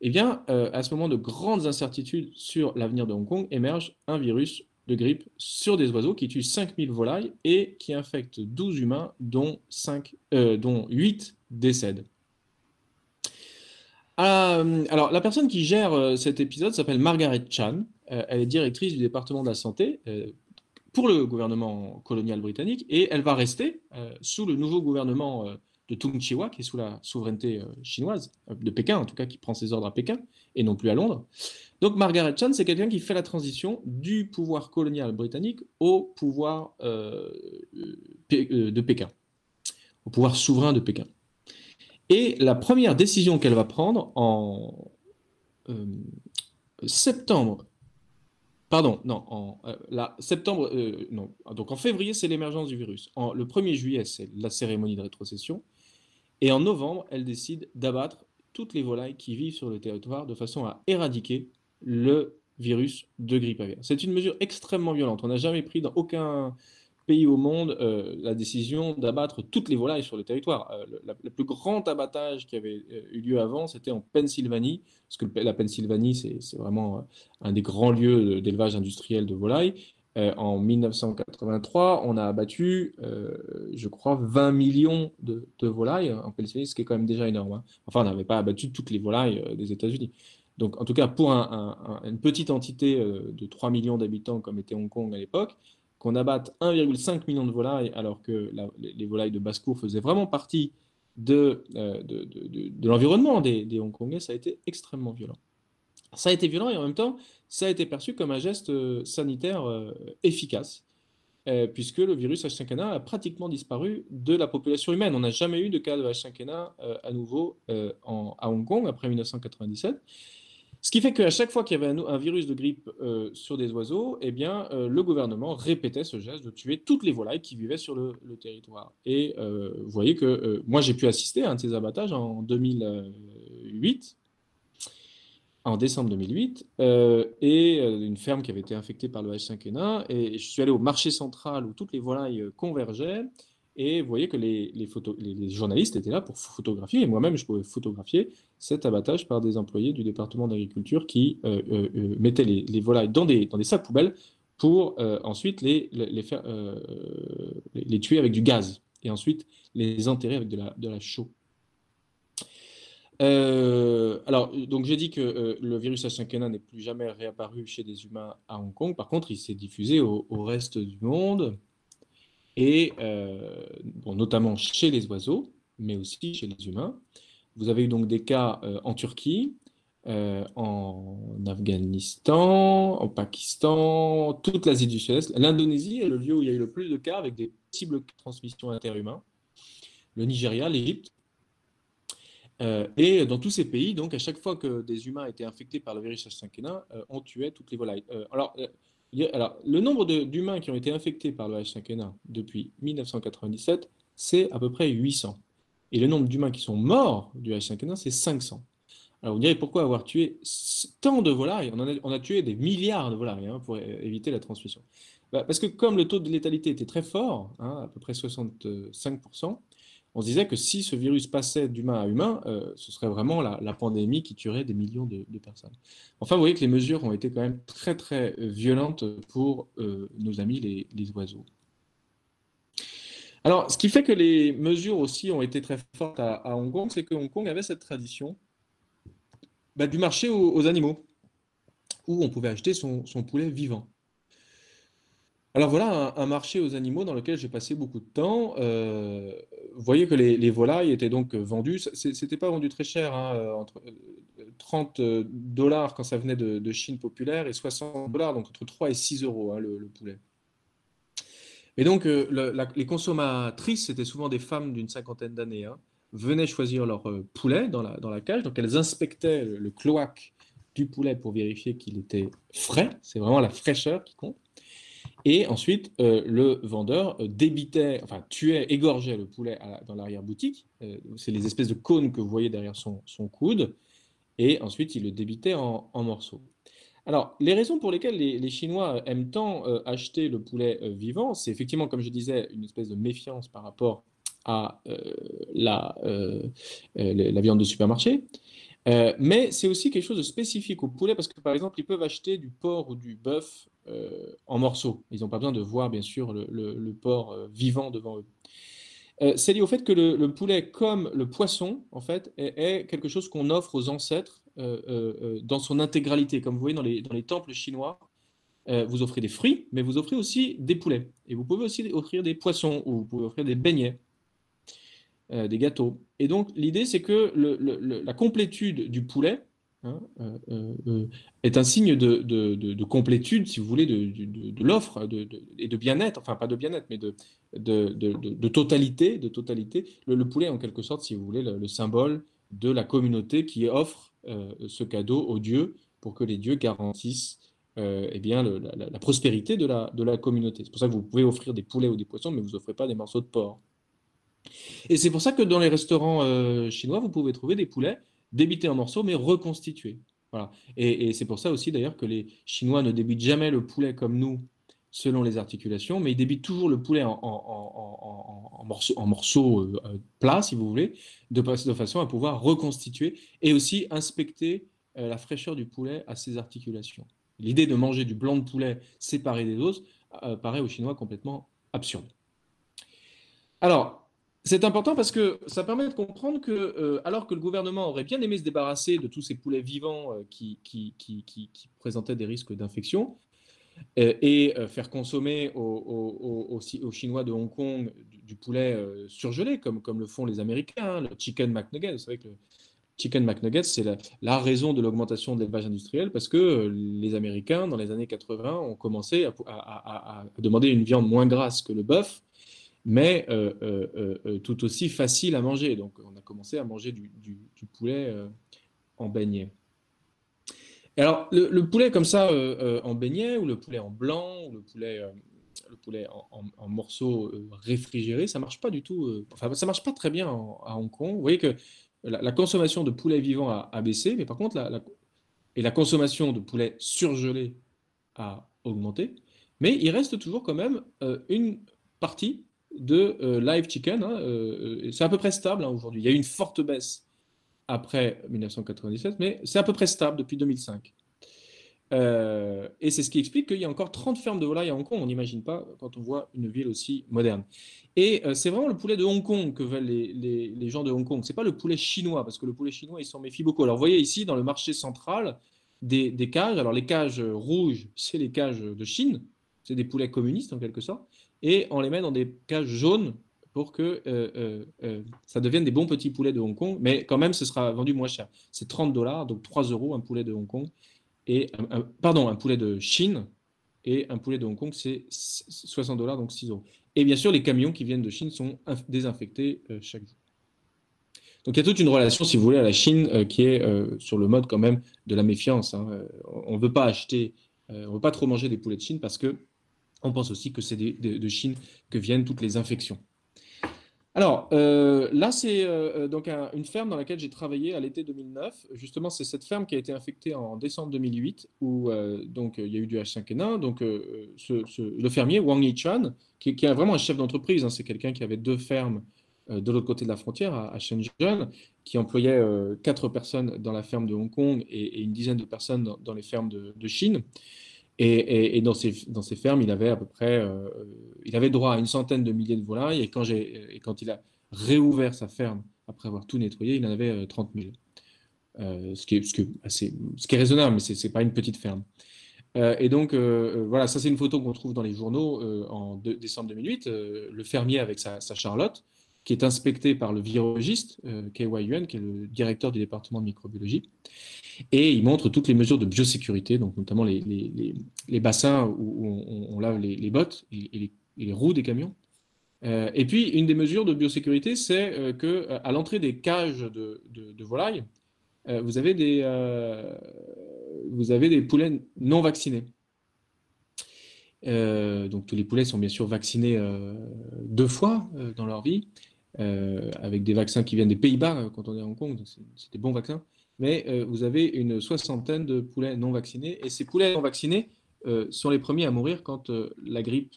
Eh bien, euh, à ce moment de grandes incertitudes sur l'avenir de Hong Kong, émerge un virus de grippe sur des oiseaux qui tuent 5000 volailles et qui infectent 12 humains, dont, 5, euh, 8 décèdent. Euh, alors, la personne qui gère euh, cet épisode s'appelle Margaret Chan. elle est directrice du département de la santé pour le gouvernement colonial britannique et elle va rester sous le nouveau gouvernement de Tung Chee-hwa, qui est sous la souveraineté chinoise, de Pékin en tout cas, qui prend ses ordres à Pékin et non plus à Londres. Donc Margaret Chan, c'est quelqu'un qui fait la transition du pouvoir colonial britannique au pouvoir euh, euh, de Pékin, au pouvoir souverain de Pékin. Et la première décision qu'elle va prendre en euh, septembre, pardon, non, en septembre, non, donc en février, c'est l'émergence du virus. Le 1er juillet, c'est la cérémonie de rétrocession. Et en novembre, elle décide d'abattre toutes les volailles qui vivent sur le territoire de façon à éradiquer le virus de grippe aviaire. C'est une mesure extrêmement violente. On n'a jamais pris dans aucun pays au monde euh, la décision d'abattre toutes les volailles sur le territoire. Euh, le, plus grand abattage qui avait euh, eu lieu avant, c'était en Pennsylvanie, parce que la Pennsylvanie, c'est vraiment un des grands lieux d'élevage industriel de volailles. En 1983, on a abattu, je crois, 20 millions de, volailles en Pennsylvanie, ce qui est quand même déjà énorme. Hein. Enfin, on n'avait pas abattu toutes les volailles des États-Unis. Donc, en tout cas, pour une petite entité euh, de 3 millions d'habitants comme était Hong Kong à l'époque, qu'on abatte 1,5 million de volailles alors que les, volailles de basse-cour faisaient vraiment partie de, euh, de, l'environnement des, Hongkongais, ça a été extrêmement violent. Ça a été violent et en même temps, ça a été perçu comme un geste sanitaire efficace. puisque le virus H5N1 a pratiquement disparu de la population humaine. On n'a jamais eu de cas de H5N1 à nouveau à Hong Kong après 1997. Ce qui fait qu'à chaque fois qu'il y avait un, virus de grippe euh, sur des oiseaux, eh bien, euh, le gouvernement répétait ce geste de tuer toutes les volailles qui vivaient sur le, territoire. Et euh, vous voyez que moi, j'ai pu assister à un de ces abattages en 2008, en décembre 2008, et une ferme qui avait été infectée par le H5N1. Et je suis allé au marché central où toutes les volailles convergeaient. Et vous voyez que les, les, journalistes étaient là pour photographier, et moi-même, je pouvais photographier cet abattage par des employés du département d'agriculture qui euh, euh, euh, mettaient les, volailles dans des, dans sacs poubelles pour ensuite les, les, les, tuer avec du gaz, et ensuite les enterrer avec de la, de la chaux. Alors, donc j'ai dit que le virus H5N1 n'est plus jamais réapparu chez des humains à Hong Kong. Par contre, il s'est diffusé au, reste du monde et euh, bon, notamment chez les oiseaux, mais aussi chez les humains. Vous avez eu donc des cas euh, en Turquie, euh, en Afghanistan, en Pakistan, toute l'Asie du Sud-Est. L'Indonésie est le lieu où il y a eu le plus de cas avec des possibles transmissions interhumains. Le Nigeria, l'Égypte. Et dans tous ces pays, donc à chaque fois que des humains étaient infectés par le virus H5N1, on tuait toutes les volailles. alors, alors, le nombre d'humains qui ont été infectés par le H5N1 depuis 1997, c'est à peu près 800. Et le nombre d'humains qui sont morts du H5N1, c'est 500. Alors vous direz pourquoi avoir tué tant de volailles? On, a, tué des milliards de volailles hein, pour éviter la transmission. Bah, parce que comme le taux de létalité était très fort, hein, à peu près 65%, on se disait que si ce virus passait d'humain à humain, euh, ce serait vraiment la, pandémie qui tuerait des millions de, personnes. Enfin, vous voyez que les mesures ont été quand même très très violentes pour euh, nos amis les, oiseaux. Alors, ce qui fait que les mesures aussi ont été très fortes à, Hong Kong, c'est que Hong Kong avait cette tradition bah, du marché aux, animaux, où on pouvait acheter son poulet vivant. Alors voilà un, marché aux animaux dans lequel j'ai passé beaucoup de temps. Euh, vous voyez que les, volailles étaient donc vendues. C'était pas vendu très cher, hein, euh, entre 30 euh, dollars quand ça venait de, Chine populaire et 60 dollars, donc entre 3 et 6 euros hein, le, poulet. Et donc les consommatrices, c'était souvent des femmes d'une cinquantaine d'années, hein, venaient choisir leur poulet dans la, dans la cage. Donc elles inspectaient le cloaque du poulet pour vérifier qu'il était frais. C'est vraiment la fraîcheur qui compte. Et ensuite, euh, le vendeur euh, débitait, enfin tuait, égorgeait le poulet dans l'arrière-boutique. Euh, c'est les espèces de cônes que vous voyez derrière son, coude. Et ensuite, il le débitait en, morceaux. Alors, les raisons pour lesquelles les, Chinois aiment tant acheter le poulet vivant, c'est effectivement, comme je disais, une espèce de méfiance par rapport à la, la viande de supermarché. Mais c'est aussi quelque chose de spécifique au poulet parce que par exemple, ils peuvent acheter du porc ou du bœuf en morceaux. Ils n'ont pas besoin de voir bien sûr le, porc euh, vivant devant eux. c'est lié au fait que le, poulet, comme le poisson, en fait, est, quelque chose qu'on offre aux ancêtres dans son intégralité. Comme vous voyez dans les, dans les temples chinois, vous offrez des fruits, mais vous offrez aussi des poulets. Et vous pouvez aussi offrir des poissons ou vous pouvez offrir des beignets. Euh, des gâteaux. Et donc, l'idée, c'est que la complétude du poulet hein, euh, euh, est un signe de, complétude, si vous voulez, de, l'offre et de bien-être, enfin, pas de bien-être, mais de, totalité. De totalité. Le, poulet, en quelque sorte, si vous voulez, le, symbole de la communauté qui offre ce cadeau aux dieux pour que les dieux garantissent eh bien, la, prospérité de la, de la communauté. C'est pour ça que vous pouvez offrir des poulets ou des poissons, mais vous n'offrez pas des morceaux de porc. Et c'est pour ça que dans les restaurants euh, chinois, vous pouvez trouver des poulets débités en morceaux, mais reconstitués. Voilà. Et, c'est pour ça aussi d'ailleurs que les Chinois ne débitent jamais le poulet comme nous, selon les articulations, mais ils débitent toujours le poulet en, morceaux, euh, euh, plats, si vous voulez, de, de, façon à pouvoir reconstituer et aussi inspecter la fraîcheur du poulet à ses articulations. L'idée de manger du blanc de poulet séparé des os paraît aux Chinois complètement absurde. Alors, c'est important parce que ça permet de comprendre que, euh, alors que le gouvernement aurait bien aimé se débarrasser de tous ces poulets vivants euh, qui, présentaient des risques d'infection euh, et faire consommer aux, Chinois de Hong Kong du, poulet surgelé, comme, le font les Américains, le chicken McNugget. Vous savez que Chicken McNuggets, c'est la, raison de l'augmentation de l'élevage industriel parce que les Américains, dans les années 80, ont commencé à, demander une viande moins grasse que le bœuf, mais tout aussi facile à manger. Donc, on a commencé à manger du, poulet en beignet. alors, le, poulet comme ça en beignet, ou le poulet en blanc, ou le poulet le poulet en, morceaux euh, réfrigérés, ça marche pas du tout. Euh, enfin, ça marche pas très bien à Hong Kong. Vous voyez que la, consommation de poulet vivant a, baissé, mais par contre, et la consommation de poulet surgelé a augmenté. Mais il reste toujours quand même euh, une partie de live chicken. Hein, c'est à peu près stable hein, aujourd'hui. Il y a eu une forte baisse après 1997, mais c'est à peu près stable depuis 2005. Euh, et c'est ce qui explique qu'il y a encore 30 fermes de volailles à Hong Kong. On n'imagine pas quand on voit une ville aussi moderne. Et euh, c'est vraiment le poulet de Hong Kong que veulent les, les, gens de Hong Kong. C'est pas le poulet chinois, parce que le poulet chinois, ils s'en méfient beaucoup. Alors, vous voyez ici, dans le marché central, des, des cages. Alors, les cages rouges, c'est les cages de Chine. C'est des poulets communistes, en quelque sorte. Et on les met dans des cages jaunes pour que euh, ça devienne des bons petits poulets de Hong Kong. Mais quand même, ce sera vendu moins cher. C'est 30 dollars, donc 3 euros un poulet de Hong Kong et pardon, un poulet de Chine et un poulet de Hong Kong, c'est 60 dollars, donc 6 euros. Et bien sûr, les camions qui viennent de Chine sont désinfectés euh, chaque jour. Donc il y a toute une relation, si vous voulez, à la Chine euh, qui est euh, sur le mode quand même de la méfiance. Hein. On ne veut pas acheter, on veut pas trop manger des poulets de Chine parce que on pense aussi que c'est de Chine que viennent toutes les infections. Alors, euh, là, c'est euh, euh, donc une ferme dans laquelle j'ai travaillé à l'été 2009. Justement, c'est cette ferme qui a été infectée en décembre 2008, où donc il y a eu du H5N1. Donc, le fermier Wang Yichan, qui, qui est vraiment un chef d'entreprise, hein, c'est quelqu'un qui avait deux fermes de l'autre côté de la frontière, à, Shenzhen, qui employait quatre personnes dans la ferme de Hong Kong et, une dizaine de personnes dans, les fermes de Chine. Et, dans, ces, fermes, il avait à peu près, euh, il avait droit à une centaine de milliers de volailles. Et quand, il a réouvert sa ferme après avoir tout nettoyé, il en avait 30 euh, 000. Euh, ce, qui est, raisonnable, mais ce n'est pas une petite ferme. et donc, voilà, ça c'est une photo qu'on trouve dans les journaux en décembre 2008. le fermier avec sa Charlotte, qui est inspecté par le virologiste, euh, qui est le directeur du département de microbiologie. Et il montre toutes les mesures de biosécurité, donc notamment les, les, les, bassins où on, lave les, bottes et, les, roues des camions. Euh, et puis, une des mesures de biosécurité, c'est euh, qu'à l'entrée des cages de, de, volailles, euh, vous, avez des, vous avez des poulets non vaccinés. donc tous les poulets sont bien sûr vaccinés deux fois dans leur vie. Euh, avec des vaccins qui viennent des Pays-Bas euh, quand on est à Hong Kong, c'est des bons vaccins. Mais euh, vous avez une soixantaine de poulets non vaccinés, et ces poulets non vaccinés sont les premiers à mourir quand la grippe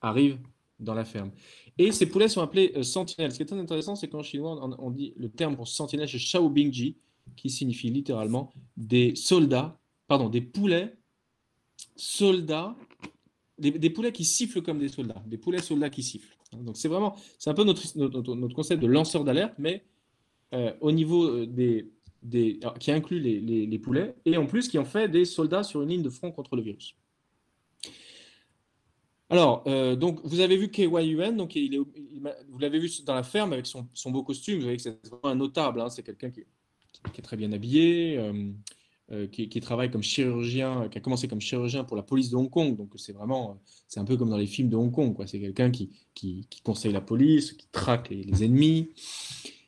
arrive dans la ferme. Et ces poulets sont appelés sentinelles. Ce qui est très intéressant, c'est qu'en chinois, on, dit le terme pour sentinelle, c'est Xiaobingji, qui signifie littéralement des soldats, pardon, des poulets soldats, des poulets qui sifflent comme des soldats, des poulets soldats qui sifflent. Donc c'est vraiment, c'est un peu notre, notre, concept de lanceur d'alerte, mais euh, au niveau euh, des, des qui inclut les, les, poulets et en plus qui en fait des soldats sur une ligne de front contre le virus. Alors, euh, donc vous avez vu KYUN, donc il vous l'avez vu dans la ferme avec son, son, beau costume, vous voyez que c'est vraiment un notable, hein, c'est quelqu'un qui, qui, est très bien habillé. Qui, travaille comme chirurgien, qui a commencé comme chirurgien pour la police de Hong Kong. Donc c'est vraiment, c'est un peu comme dans les films de Hong Kong. C'est quelqu'un qui, qui, conseille la police, qui traque les, ennemis.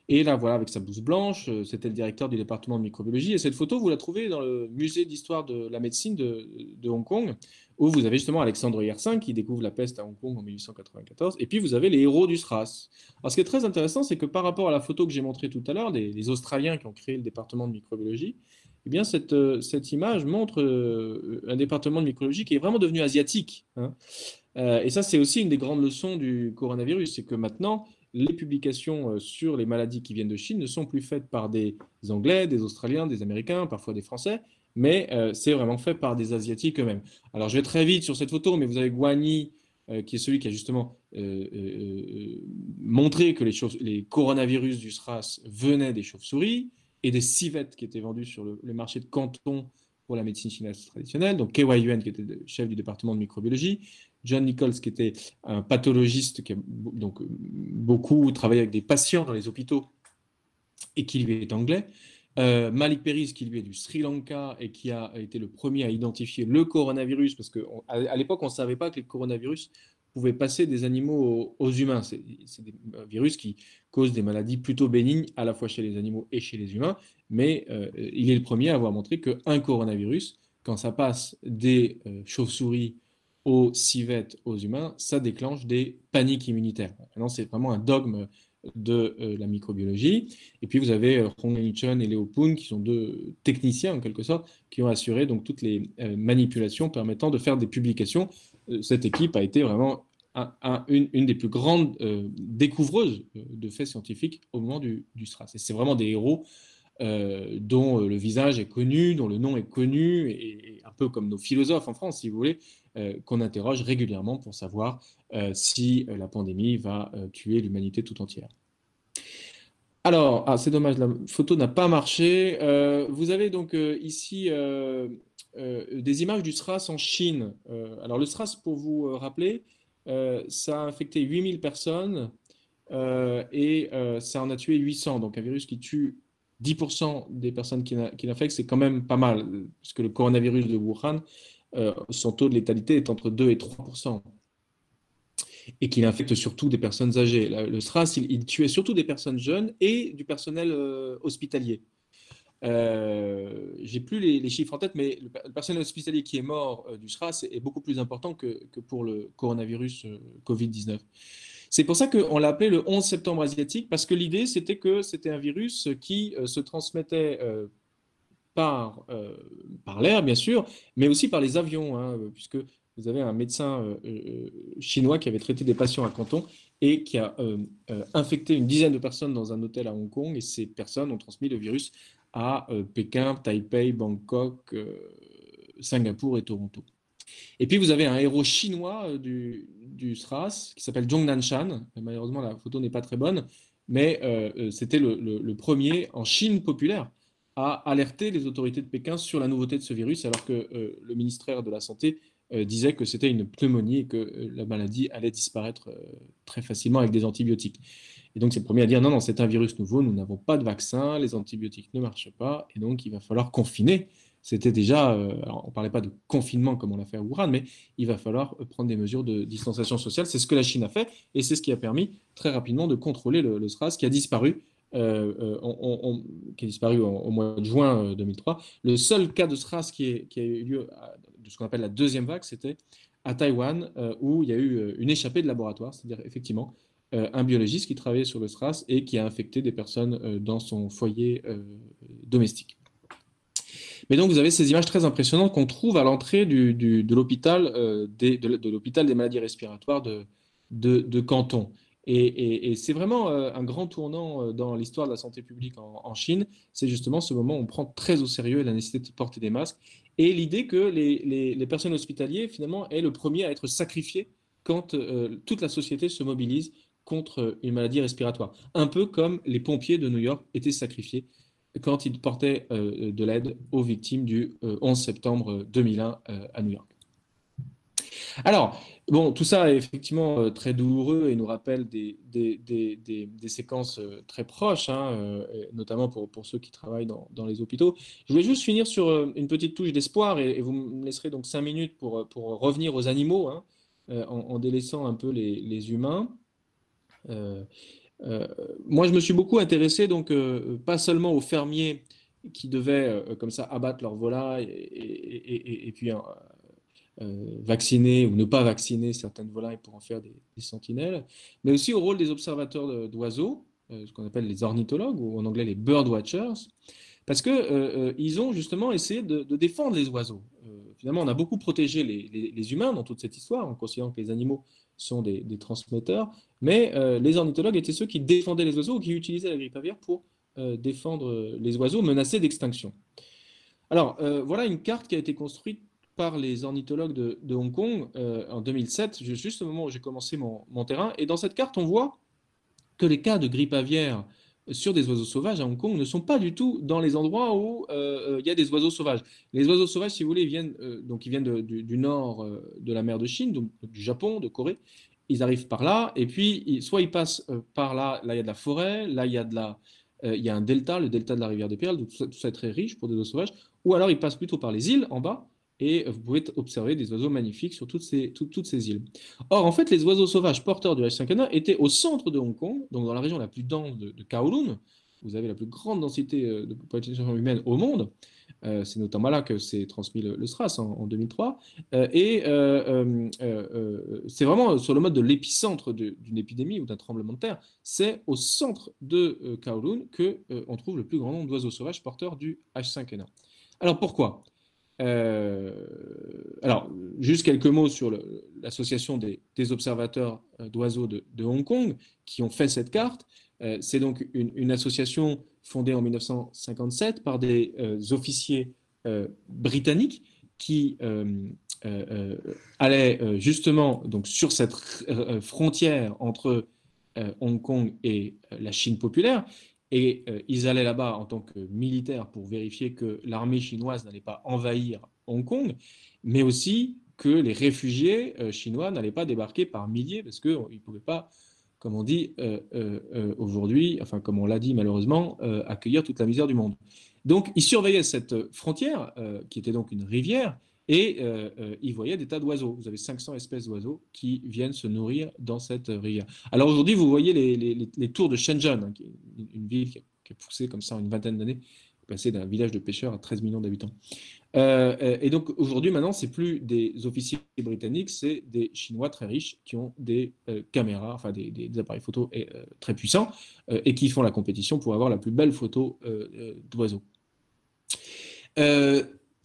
Et là, voilà, avec sa blouse blanche, euh, c'était le directeur du département de microbiologie. Et cette photo, vous la trouvez dans le musée d'histoire de la médecine de, de, Hong Kong, où vous avez justement Alexandre Yersin qui découvre la peste à Hong Kong en 1894. Et puis vous avez les héros du SRAS. Alors ce qui est très intéressant, c'est que par rapport à la photo que j'ai montrée tout à l'heure, des Australiens qui ont créé le département de microbiologie, eh bien, cette, euh, cette image montre euh, un département de microbiologie qui est vraiment devenu asiatique. Hein. Euh, et ça, c'est aussi une des grandes leçons du coronavirus, c'est que maintenant, les publications sur les maladies qui viennent de Chine ne sont plus faites par des Anglais, des Australiens, des Américains, parfois des Français, mais c'est vraiment fait par des Asiatiques eux-mêmes. Alors, je vais très vite sur cette photo, mais vous avez Guanyi, qui est celui qui a justement montré que les, les, coronavirus du SRAS venaient des chauves-souris et des civettes qui étaient vendues sur le, marché de Canton pour la médecine chinoise traditionnelle. Donc K.Y. Yuan, qui était le chef du département de microbiologie, John Nichols, qui était un pathologiste qui a donc beaucoup travaillé avec des patients dans les hôpitaux et qui lui est anglais, Malik Peris, qui lui est du Sri Lanka et qui a été le premier à identifier le coronavirus, parce qu'à l'époque, on ne savait pas que les coronavirus pouvaient passer des animaux aux, humains. C'est des virus qui causent des maladies plutôt bénignes, à la fois chez les animaux et chez les humains, mais il est le premier à avoir montré qu'un coronavirus, quand ça passe des chauves-souris aux civettes, aux humains, ça déclenche des paniques immunitaires. Maintenant, c'est vraiment un dogme de euh, la microbiologie. Et puis, vous avez euh, Hong Chun et Leo Poon, qui sont deux techniciens, en quelque sorte, qui ont assuré donc, toutes les euh, manipulations permettant de faire des publications. Cette équipe a été vraiment une, des plus grandes découvreuses de faits scientifiques au moment du, du SRAS. Et c'est vraiment des héros dont le visage est connu, dont le nom est connu, et, un peu comme nos philosophes en France, si vous voulez, qu'on interroge régulièrement pour savoir si la pandémie va tuer l'humanité tout entière. Alors, ah, c'est dommage, la photo n'a pas marché. vous avez donc ici des images du SRAS en Chine. alors, le SRAS, pour vous rappeler, ça a infecté 8000 personnes et ça en a tué 800. Donc, un virus qui tue 10% des personnes qui, l'infectent, c'est quand même pas mal, puisque le coronavirus de Wuhan, euh, son taux de létalité est entre 2 et 3%. Et qu'il infecte surtout des personnes âgées. Le SRAS, il, tuait surtout des personnes jeunes et du personnel euh, hospitalier. Euh, J'ai plus les, chiffres en tête, mais le, personnel hospitalier qui est mort euh, du SRAS est, beaucoup plus important que, pour le coronavirus Covid-19. C'est pour ça qu'on l'a appelé le 11 septembre asiatique, parce que l'idée, c'était que c'était un virus qui euh, se transmettait euh, par, euh, par l'air, bien sûr, mais aussi par les avions, hein, puisque vous avez un médecin chinois qui avait traité des patients à Canton et qui a infecté une dizaine de personnes dans un hôtel à Hong Kong, et ces personnes ont transmis le virus à Pékin, Taipei, Bangkok, Singapour et Toronto. Et puis vous avez un héros chinois euh, du, du SRAS qui s'appelle Zhong Nanshan. Malheureusement, la photo n'est pas très bonne, mais euh, euh, c'était le, premier en Chine populaire à alerter les autorités de Pékin sur la nouveauté de ce virus, alors que le ministère de la Santé disait que c'était une pneumonie et que la maladie allait disparaître très facilement avec des antibiotiques. Et donc, c'est le premier à dire non, non, c'est un virus nouveau, nous n'avons pas de vaccin, les antibiotiques ne marchent pas, et donc il va falloir confiner c'était déjà, euh, on ne parlait pas de confinement comme on l'a fait à Wuhan, mais il va falloir prendre des mesures de distanciation sociale. C'est ce que la Chine a fait et c'est ce qui a permis très rapidement de contrôler le, SRAS qui a disparu. Euh, euh, qui a disparu au, mois de juin 2003. Le seul cas de SRAS qui, qui a eu lieu de ce qu'on appelle la deuxième vague, c'était à Taïwan, où il y a eu une échappée de laboratoire, c'est-à-dire effectivement un biologiste qui travaillait sur le SRAS et qui a infecté des personnes dans son foyer domestique. Mais donc, vous avez ces images très impressionnantes qu'on trouve à l'entrée de l'hôpital euh, des, maladies respiratoires de, Canton. Et, c'est vraiment euh, un grand tournant euh, dans l'histoire de la santé publique en, Chine. C'est justement ce moment où on prend très au sérieux la nécessité de porter des masques et l'idée que les, les, personnes hospitalières, finalement, est le premier à être sacrifié quand toute la société se mobilise contre une maladie respiratoire. Un peu comme les pompiers de New York étaient sacrifiés quand il portait euh, de l'aide aux victimes du 11 euh, septembre 2001 euh, à New York. Alors, bon, tout ça est effectivement très douloureux et nous rappelle des, des, des, des séquences très proches, hein, notamment pour, pour, ceux qui travaillent dans, dans, les hôpitaux. Je voulais juste finir sur une petite touche d'espoir et, vous me laisserez donc cinq minutes pour, pour revenir aux animaux, hein, en, délaissant un peu les, les humains. Euh, moi, je me suis beaucoup intéressé, donc, euh, pas seulement aux fermiers qui devaient, euh, comme ça, abattre leurs volailles et, puis vacciner ou ne pas vacciner certaines volailles pour en faire des, sentinelles, mais aussi au rôle des observateurs d'oiseaux, ce qu'on appelle les ornithologues ou en anglais les bird watchers, parce qu'ils ils ont justement essayé de, défendre les oiseaux. finalement, on a beaucoup protégé les, humains dans toute cette histoire, en considérant que les animaux sont des, transmetteurs, mais euh, les ornithologues étaient ceux qui défendaient les oiseaux ou qui utilisaient la grippe aviaire pour euh, défendre les oiseaux menacés d'extinction. Alors, euh, voilà une carte qui a été construite par les ornithologues de, Hong Kong en 2007, juste au moment où j'ai commencé mon, terrain. Et dans cette carte, on voit que les cas de grippe aviaire sur des oiseaux sauvages à Hong Kong ne sont pas du tout dans les endroits où il y a des oiseaux sauvages. Les oiseaux sauvages, si vous voulez, ils viennent, donc ils viennent du, nord de la mer de Chine, donc du Japon, de Corée, ils arrivent par là, et puis soit ils passent euh, par là, là il y a de la forêt, là il y a y a un delta, le delta de la rivière des Perles, ça, tout ça est très riche pour des oiseaux sauvages, ou alors il passe plutôt par les îles en bas, et vous pouvez observer des oiseaux magnifiques sur toutes ces, toutes ces îles. Or, en fait, les oiseaux sauvages porteurs du H5N1 étaient au centre de Hong Kong, donc dans la région la plus dense de, Kowloon. Vous avez la plus grande densité euh, de population humaine au monde. Euh, c'est notamment là que s'est transmis le, SRAS en, 2003. Euh, et c'est vraiment sur le mode de l'épicentre d'une épidémie ou d'un tremblement de terre. C'est au centre de Kowloon qu'on trouve le plus grand nombre d'oiseaux sauvages porteurs du H5N1. Alors pourquoi? Alors, juste quelques mots sur l'association des, observateurs euh, d'oiseaux de, Hong Kong qui ont fait cette carte. Euh, c'est donc une, association fondée en 1957 par des officiers britanniques qui allaient justement donc, sur cette frontière entre Hong Kong et la Chine populaire et euh, ils allaient là-bas en tant que militaires pour vérifier que l'armée chinoise n'allait pas envahir Hong Kong, mais aussi que les réfugiés euh, chinois n'allaient pas débarquer par milliers, parce qu'ils ne pouvaient pas, comme on dit euh, aujourd'hui, enfin comme on l'a dit malheureusement, accueillir toute la misère du monde. Donc ils surveillaient cette frontière, qui était donc une rivière, et euh, euh, ils voyaient des tas d'oiseaux. Vous avez 500 espèces d'oiseaux qui viennent se nourrir dans cette rivière. Alors aujourd'hui, vous voyez les, tours de Shenzhen, hein, une, ville qui a, poussé comme ça en une vingtaine d'années, passé d'un village de pêcheurs à 13 millions d'habitants. Euh, et donc aujourd'hui, maintenant, c'est plus des officiers britanniques, c'est des Chinois très riches qui ont des caméras, enfin des, appareils photo très puissants et qui font la compétition pour avoir la plus belle photo d'oiseaux.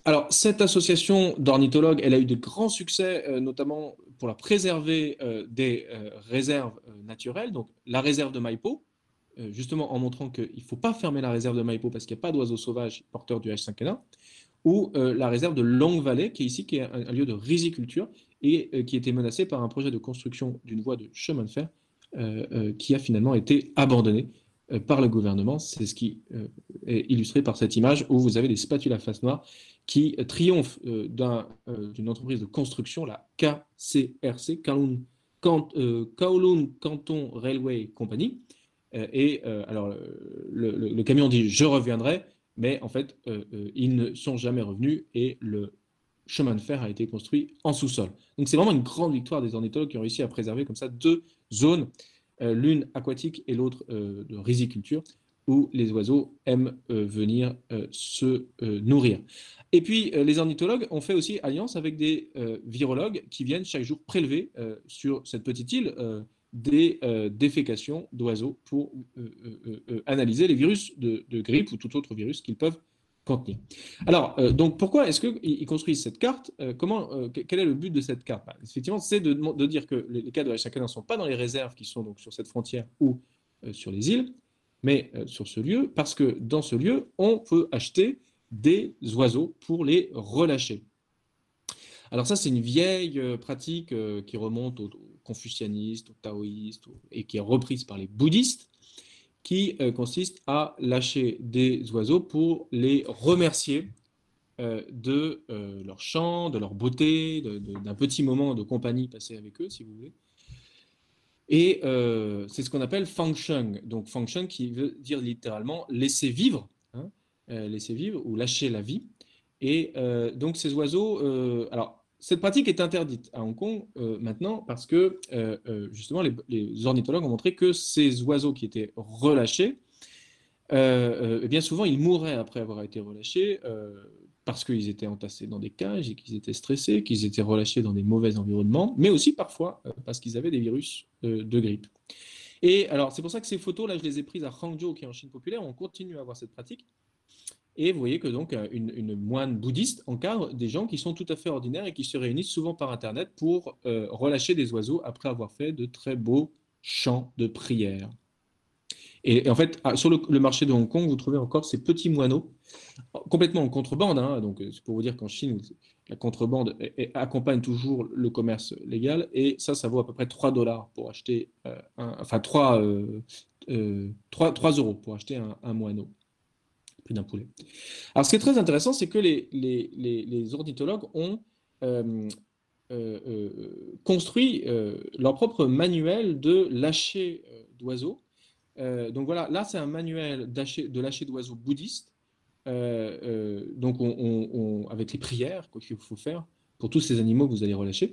Alors, cette association d'ornithologues, elle a eu de grands succès, euh, notamment pour la préserver euh, des euh, réserves naturelles, donc la réserve de Maipo, justement en montrant qu'il ne faut pas fermer la réserve de Maipo parce qu'il n'y a pas d'oiseaux sauvages porteurs du H5N1, ou la réserve de Longue Vallée, qui est ici qui est un, lieu de riziculture et qui était menacé par un projet de construction d'une voie de chemin de fer qui a finalement été abandonné par le gouvernement. C'est ce qui est illustré par cette image où vous avez des spatules à face noire qui triomphe euh, euh, d'une entreprise de construction, la KCRC, Kowloon, euh, Canton Railway Company. et alors, le, camion dit je reviendrai, mais en fait, ils ne sont jamais revenus et le chemin de fer a été construit en sous-sol. Donc, c'est vraiment une grande victoire des ornithologues qui ont réussi à préserver comme ça deux zones, l'une aquatique et l'autre de riziculture, où les oiseaux aiment venir se nourrir. Et puis, euh, les ornithologues ont fait aussi alliance avec des euh, virologues qui viennent chaque jour prélever euh, sur cette petite île des défécations d'oiseaux pour analyser les virus de, grippe ou tout autre virus qu'ils peuvent contenir. Alors, donc pourquoi est-ce qu'ils construisent cette carte comment, Quel est le but de cette carte? Bah, Effectivement, c'est de, dire que les, cas de H5N1 ne sont pas dans les réserves qui sont donc sur cette frontière ou sur les îles, mais sur ce lieu, parce que dans ce lieu, on peut acheter des oiseaux pour les relâcher. Alors ça, c'est une vieille euh, pratique euh, qui remonte aux, confucianistes, aux taoïstes, et qui est reprise par les bouddhistes, qui euh, consiste à lâcher des oiseaux pour les remercier de leur chant, de leur beauté, d'un petit moment de compagnie passé avec eux, si vous voulez. Et c'est ce qu'on appelle sheng. Donc sheng qui veut dire littéralement laisser vivre euh, laisser vivre ou lâcher la vie. Et euh, donc ces oiseaux, euh, alors cette pratique est interdite à Hong Kong maintenant parce que justement les, ornithologues ont montré que ces oiseaux qui étaient relâchés, eh bien souvent ils mouraient après avoir été relâchés parce qu'ils étaient entassés dans des cages et qu'ils étaient stressés, qu'ils étaient relâchés dans des mauvais environnements, mais aussi parfois parce qu'ils avaient des virus de grippe. Et alors c'est pour ça que ces photos là, je les ai prises à Hangzhou qui est en Chine populaire. On continue à avoir cette pratique. Et vous voyez que donc euh, une, moine bouddhiste encadre des gens qui sont tout à fait ordinaires et qui se réunissent souvent par Internet pour euh, relâcher des oiseaux après avoir fait de très beaux chants de prière. Et, en fait, ah, sur le, marché de Hong Kong, vous trouvez encore ces petits moineaux, complètement en contrebande. Hein. donc, c'est pour vous dire qu'en Chine, la contrebande accompagne toujours le commerce légal. Et ça, ça vaut à peu près 3 dollars pour acheter, euh, enfin 3, 3, euros pour acheter un moineau d'un poulet. Alors, ce qui est très intéressant, c'est que les, les, ornithologues ont euh, euh, euh, construit leur propre manuel de lâcher d'oiseaux donc voilà, là c'est un manuel de lâcher d'oiseaux bouddhistes, donc on, avec les prières qu'il faut faire pour tous ces animaux que vous allez relâcher.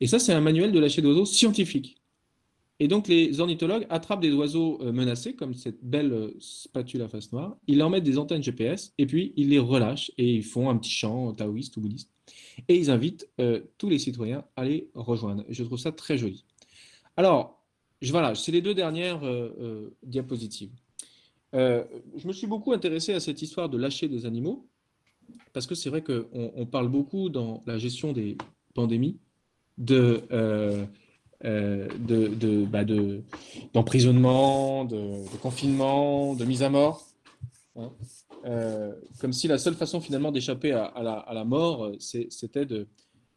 Et ça c'est un manuel de lâcher d'oiseaux scientifique. Et donc, les ornithologues attrapent des oiseaux euh, menacés, comme cette belle euh, spatule à face noire, ils leur mettent des antennes GPS, et puis ils les relâchent, et ils font un petit chant taoïste ou bouddhiste. Et ils invitent euh, tous les citoyens à les rejoindre. je trouve ça très joli. Alors, voilà, c'est les deux dernières diapositives. je me suis beaucoup intéressé à cette histoire de lâcher des animaux, parce que c'est vrai qu'on on parle beaucoup dans la gestion des pandémies de euh, de, bah, d'emprisonnement, de, confinement, de mise à mort. Hein. Euh, comme si la seule façon finalement d'échapper à, la, mort, c'était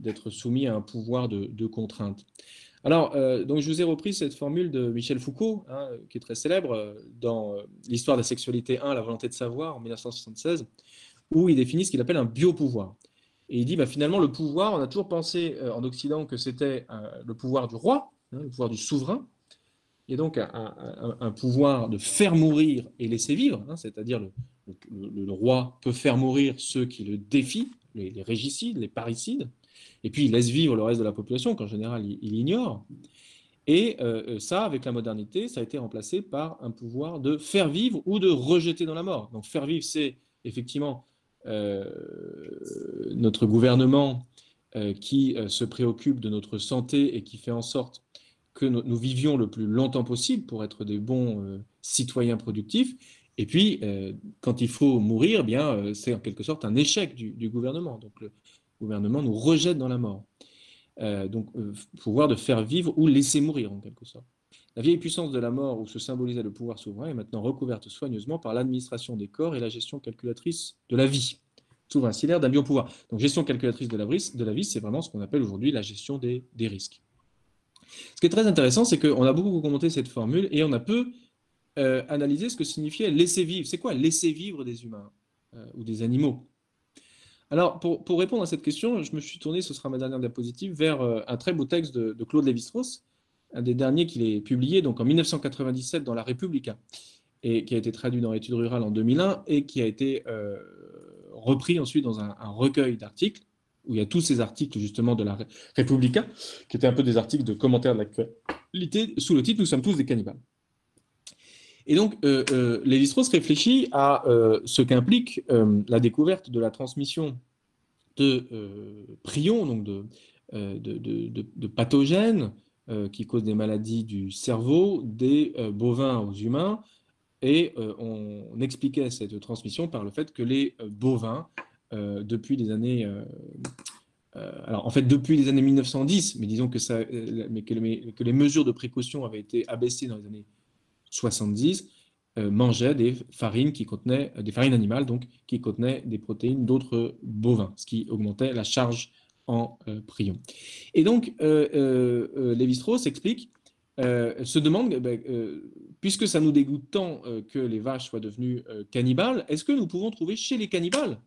d'être soumis à un pouvoir de, contrainte. Alors, euh, donc je vous ai repris cette formule de Michel Foucault, hein, qui est très célèbre dans L'histoire de la sexualité 1, la volonté de savoir, en 1976, où il définit ce qu'il appelle un biopouvoir. Et il dit, bah, finalement, le pouvoir, on a toujours pensé euh, en Occident que c'était euh, le pouvoir du roi, hein, le pouvoir du souverain, et donc un, pouvoir de faire mourir et laisser vivre, hein, c'est-à-dire le, roi peut faire mourir ceux qui le défient, les, régicides, les parricides, et puis il laisse vivre le reste de la population qu'en général il, ignore. Et euh, ça, avec la modernité, ça a été remplacé par un pouvoir de faire vivre ou de rejeter dans la mort. Donc faire vivre, c'est effectivement euh, notre gouvernement euh, qui euh, se préoccupe de notre santé et qui fait en sorte que nous, vivions le plus longtemps possible pour être des bons citoyens productifs. Et puis, quand il faut mourir, eh bien, c'est en quelque sorte un échec du, gouvernement. Donc, le gouvernement nous rejette dans la mort. donc, pouvoir de faire vivre ou laisser mourir, en quelque sorte. La vieille puissance de la mort où se symbolisait le pouvoir souverain est maintenant recouverte soigneusement par l'administration des corps et la gestion calculatrice de la vie. Souverain cilaire d'un biopouvoir. Donc gestion calculatrice de la, vie, c'est vraiment ce qu'on appelle aujourd'hui la gestion des, risques. Ce qui est très intéressant, c'est qu'on a beaucoup commenté cette formule et on a peu euh, analysé ce que signifiait laisser vivre. C'est quoi laisser vivre des humains euh, ou des animaux? Alors, pour, répondre à cette question, je me suis tourné, ce sera ma dernière diapositive, vers euh, un très beau texte de, de Claude Lévi-Strauss, un des derniers qu'il ait publié donc en 1997 dans La Repubblica, et qui a été traduit dans l'étude rurale en 2001, et qui a été euh, repris ensuite dans un, recueil d'articles, où il y a tous ces articles justement de La Repubblica, qui étaient un peu des articles de commentaires de l'actualité, sous le titre Nous sommes tous des cannibales. Et donc, euh, euh Lévi-Strauss réfléchit à euh, ce qu'implique la découverte de la transmission de prions, donc de, pathogènes, euh, qui causent des maladies du cerveau des euh, bovins aux humains. Et euh, on, expliquait cette transmission par le fait que les bovins, depuis les années... alors, en fait, depuis les années 1910, mais disons que, ça, mais que, les, mesures de précaution avaient été abaissées dans les années 70, mangeaient des farines qui contenaient, des farines animales, donc, qui contenaient des protéines d'autres bovins, ce qui augmentait la charge en euh, prions. Et donc, euh, euh, Lévi-Strauss explique, se demande, eh ben, puisque ça nous dégoûte tant que les vaches soient devenues cannibales, est-ce que nous pouvons trouver chez les cannibales,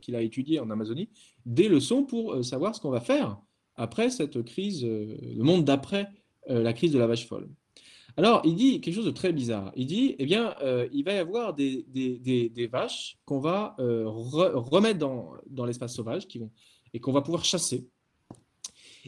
qu'il a étudié en Amazonie, des leçons pour savoir ce qu'on va faire après cette crise, le monde d'après la crise de la vache folle? Alors, il dit quelque chose de très bizarre. Il dit, eh bien, il va y avoir des, vaches qu'on va remettre dans, l'espace sauvage, qui vont et qu'on va pouvoir chasser.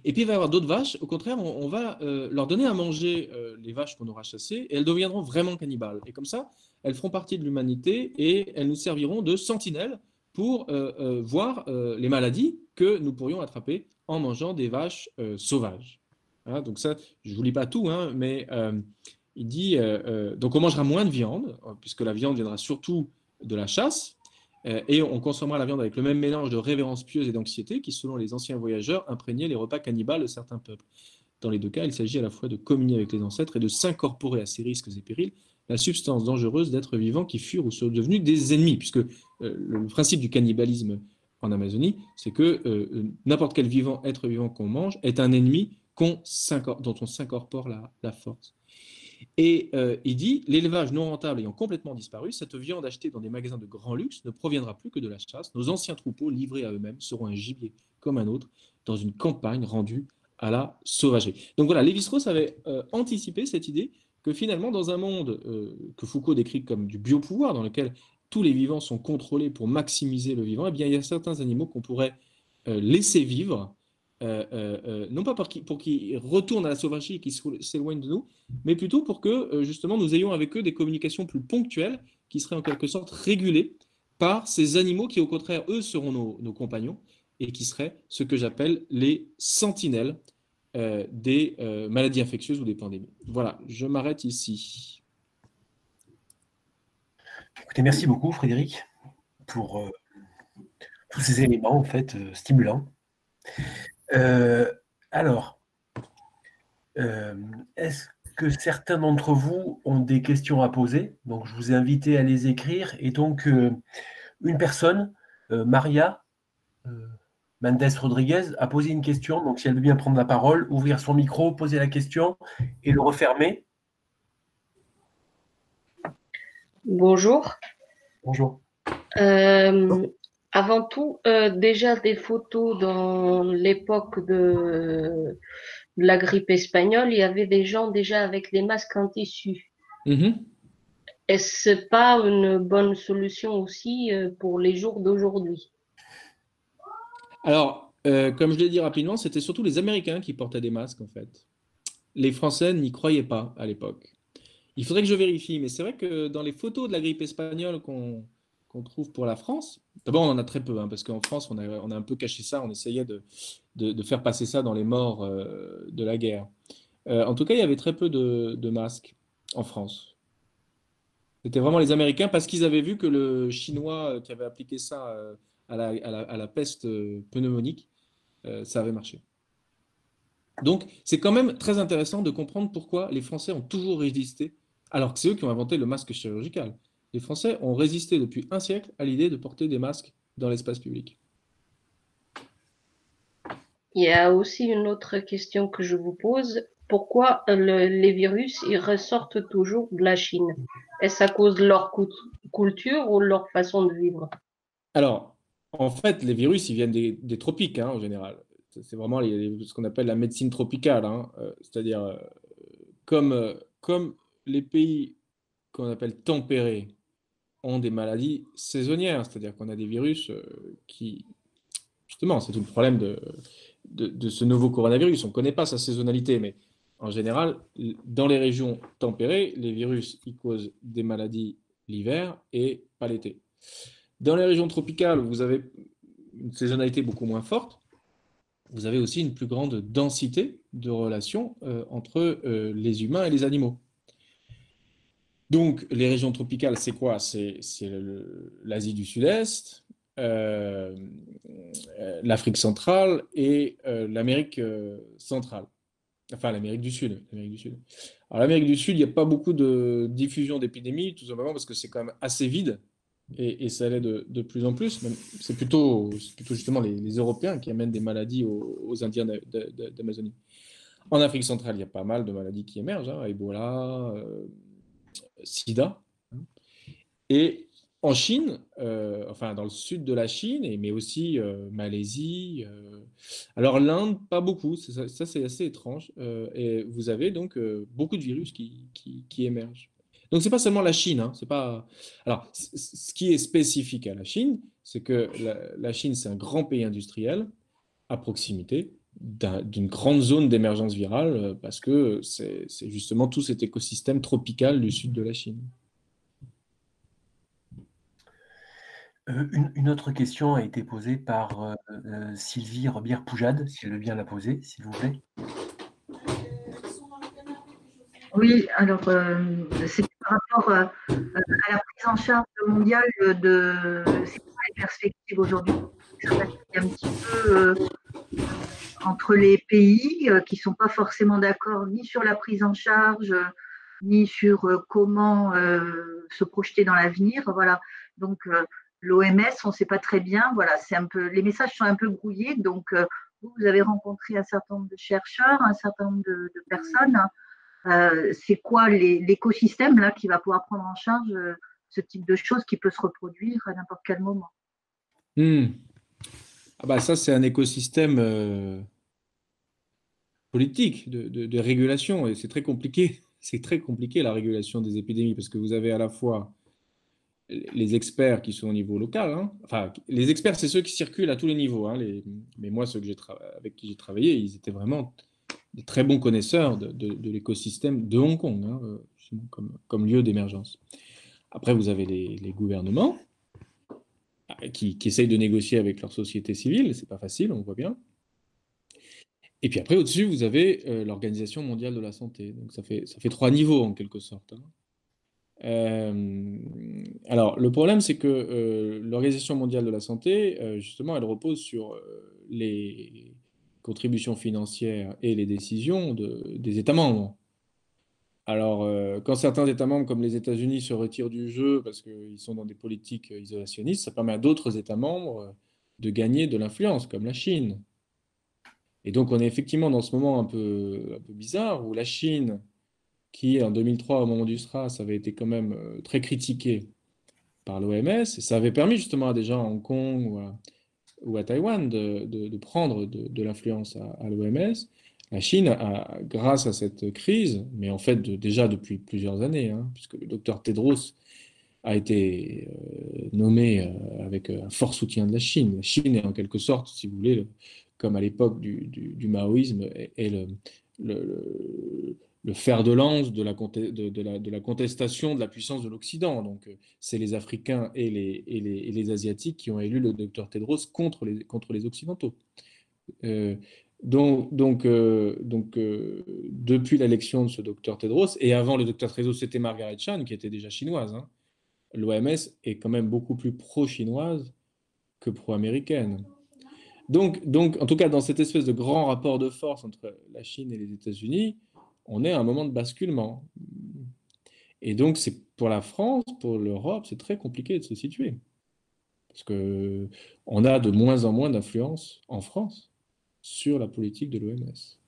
Et puis il va y avoir d'autres vaches, au contraire, on, va euh, leur donner à manger euh, les vaches qu'on aura chassées, et elles deviendront vraiment cannibales. Et comme ça, elles feront partie de l'humanité et elles nous serviront de sentinelles pour euh, voir les maladies que nous pourrions attraper en mangeant des vaches sauvages. Donc ça, je ne vous lis pas tout, hein, mais il dit, donc on mangera moins de viande, puisque la viande viendra surtout de la chasse, euh, et on consommera la viande avec le même mélange de révérence pieuse et d'anxiété qui, selon les anciens voyageurs, imprégnait les repas cannibales de certains peuples. Dans les deux cas, il s'agit à la fois de communier avec les ancêtres et de s'incorporer à ces risques et périls la substance dangereuse d'êtres vivants qui furent ou sont devenus des ennemis, puisque euh, le principe du cannibalisme en Amazonie, c'est que euh, n'importe quel vivant, être vivant qu'on mange est un ennemi dont on s'incorpore la force. Et euh, il dit, l'élevage non rentable ayant complètement disparu, cette viande achetée dans des magasins de grand luxe ne proviendra plus que de la chasse. Nos anciens troupeaux, livrés à eux-mêmes, seront un gibier comme un autre dans une campagne rendue à la sauvagerie. Donc voilà, Lévi-Strauss avait euh, anticipé cette idée que finalement, dans un monde que Foucault décrit comme du biopouvoir, dans lequel tous les vivants sont contrôlés pour maximiser le vivant, eh bien, il y a certains animaux qu'on pourrait laisser vivre euh, euh, euh, non pas pour qu'ils retournent à la sauvagerie et qu'ils s'éloignent de nous, mais plutôt pour que justement nous ayons avec eux des communications plus ponctuelles qui seraient en quelque sorte régulées par ces animaux qui au contraire, eux, seront nos, compagnons et qui seraient ce que j'appelle les sentinelles des maladies infectieuses ou des pandémies. Voilà, je m'arrête ici. Merci beaucoup Frédéric pour tous ces éléments en fait stimulants. Euh, alors, euh, est-ce que certains d'entre vous ont des questions à poser? Donc, je vous ai invité à les écrire. Et donc, euh, une personne, Maria Mendes Rodriguez, a posé une question. Donc, si elle veut bien prendre la parole, ouvrir son micro, poser la question et le refermer. Bonjour. Bonjour. Avant tout, euh, déjà des photos dans l'époque de, la grippe espagnole, il y avait des gens déjà avec des masques en tissu. Mm-hmm. Est-ce pas une bonne solution aussi euh, pour les jours d'aujourd'hui? Alors, euh, comme je l'ai dit rapidement, c'était surtout les Américains qui portaient des masques en fait. Les Français n'y croyaient pas à l'époque. Il faudrait que je vérifie, mais c'est vrai que dans les photos de la grippe espagnole qu'on qu'on trouve pour la France. D'abord, on en a très peu, hein, parce qu'en France, on a, un peu caché ça, on essayait de, faire passer ça dans les morts euh, de la guerre. Euh, en tout cas, il y avait très peu de, masques en France. C'était vraiment les Américains, parce qu'ils avaient vu que le Chinois qui avait appliqué ça euh, à la, à la, peste pneumonique, ça avait marché. Donc, c'est quand même très intéressant de comprendre pourquoi les Français ont toujours résisté, alors que c'est eux qui ont inventé le masque chirurgical les Français ont résisté depuis un siècle à l'idée de porter des masques dans l'espace public. Il y a aussi une autre question que je vous pose. Pourquoi les virus ils ressortent toujours de la Chine? Est-ce à cause de leur culture ou leur façon de vivre? Alors, en fait, les virus, ils viennent des, tropiques hein, en général. C'est vraiment ce qu'on appelle la médecine tropicale. Hein. Euh, c'est-à-dire, euh, comme, euh, comme les pays qu'on appelle tempérés ont des maladies saisonnières, c'est-à-dire qu'on a des virus euh, qui, justement, c'est tout le problème de, ce nouveau coronavirus. On ne connaît pas sa saisonnalité, mais en général, dans les régions tempérées, les virus ils causent des maladies l'hiver et pas l'été. Dans les régions tropicales, vous avez une saisonnalité beaucoup moins forte. Vous avez aussi une plus grande densité de relations euh, entre euh, les humains et les animaux. Donc, les régions tropicales, c'est quoi? C'est l'Asie du Sud-Est, euh, euh, l'Afrique centrale et euh, l'Amérique centrale. Enfin, l'Amérique du Sud. Du Sud. Alors, l'Amérique du Sud, il n'y a pas beaucoup de diffusion d'épidémies, tout simplement parce que c'est quand même assez vide et, ça l'est de, plus en plus. C'est plutôt, plutôt justement les, Européens qui amènent des maladies aux, Indiens d'Amazonie. En Afrique centrale, il y a pas mal de maladies qui émergent, hein, Ebola, sida. Et en Chine, euh, enfin dans le sud de la Chine, mais aussi euh, Malaisie. Euh, alors l'Inde, pas beaucoup, ça, c'est assez étrange. et vous avez donc beaucoup de virus qui, qui, émergent. Donc c'est pas seulement la Chine, hein, c'est pas. Alors ce qui est spécifique à la Chine, c'est que la Chine c'est un grand pays industriel à proximité d'une grande zone d'émergence virale euh, parce que c'est justement tout cet écosystème tropical du sud de la Chine. Euh, une, autre question a été posée par euh, Sylvie Robière-Poujade, si elle veut bien la poser, s'il vous plaît. Oui, alors c'est par rapport à la prise en charge mondiale de les perspectives aujourd'hui? Ça un petit peu entre les pays euh, qui ne sont pas forcément d'accord ni sur la prise en charge, ni sur euh, comment euh, se projeter dans l'avenir. Voilà. Donc l'OMS, on ne sait pas très bien. Voilà, c'est un peu, les messages sont un peu brouillés. Donc vous avez rencontré un certain nombre de chercheurs, un certain nombre de, personnes. c'est quoi l'écosystème là qui va pouvoir prendre en charge ce type de choses qui peut se reproduire à n'importe quel moment? Hmm. Ah bah ça, c'est un écosystème politique de, régulation et c'est très compliqué. c'est très compliqué la régulation des épidémies parce que vous avez à la fois les experts qui sont au niveau local. Hein. Enfin, les experts, c'est ceux qui circulent à tous les niveaux. Hein. Mais moi, ceux que avec qui j'ai travaillé, ils étaient vraiment des très bons connaisseurs de, l'écosystème de Hong Kong, hein, euh, comme, lieu d'émergence. Après, vous avez les, gouvernements euh, qui, essayent de négocier avec leur société civile. C'est pas facile, on voit bien. Et puis après, au-dessus, vous avez euh, l'Organisation mondiale de la santé. Donc ça fait, ça fait trois niveaux en quelque sorte. Euh, alors, le problème, c'est que euh, l'Organisation mondiale de la santé, justement, elle repose sur les contributions financières et les décisions des États membres. Alors, quand certains États membres, comme les États-Unis, se retirent du jeu parce qu'ils sont dans des politiques isolationnistes, ça permet à d'autres États membres de gagner de l'influence, comme la Chine. Et donc, on est effectivement dans ce moment un peu, bizarre où la Chine qui en 2003, au moment du SRAS, avait été quand même euh, très critiqué par l'OMS, et ça avait permis justement à des gens à Hong Kong ou à, Taïwan de, prendre de, l'influence à, l'OMS. La Chine, grâce à cette crise, mais en fait déjà depuis plusieurs années, hein, puisque le docteur Tedros a été euh, nommé euh, avec un fort soutien de la Chine. La Chine est en quelque sorte, si vous voulez, comme à l'époque du, maoïsme, est, le, fer de lance de la, contestation de la puissance de l'Occident. Donc, euh, c'est les Africains et les, Asiatiques qui ont élu le docteur Tedros contre les, Occidentaux. Euh, donc, euh, depuis l'élection de ce docteur Tedros, et avant le docteur Tedros, c'était Margaret Chan, qui était déjà chinoise. Hein, L'OMS est quand même beaucoup plus pro-chinoise que pro-américaine. Donc, donc, en tout cas, dans cette espèce de grand rapport de force entre la Chine et les États-Unis, on est à un moment de basculement. Et donc, c'est pour la France, pour l'Europe, c'est très compliqué de se situer. Parce qu'on a de moins en moins d'influence en France sur la politique de l'OMS.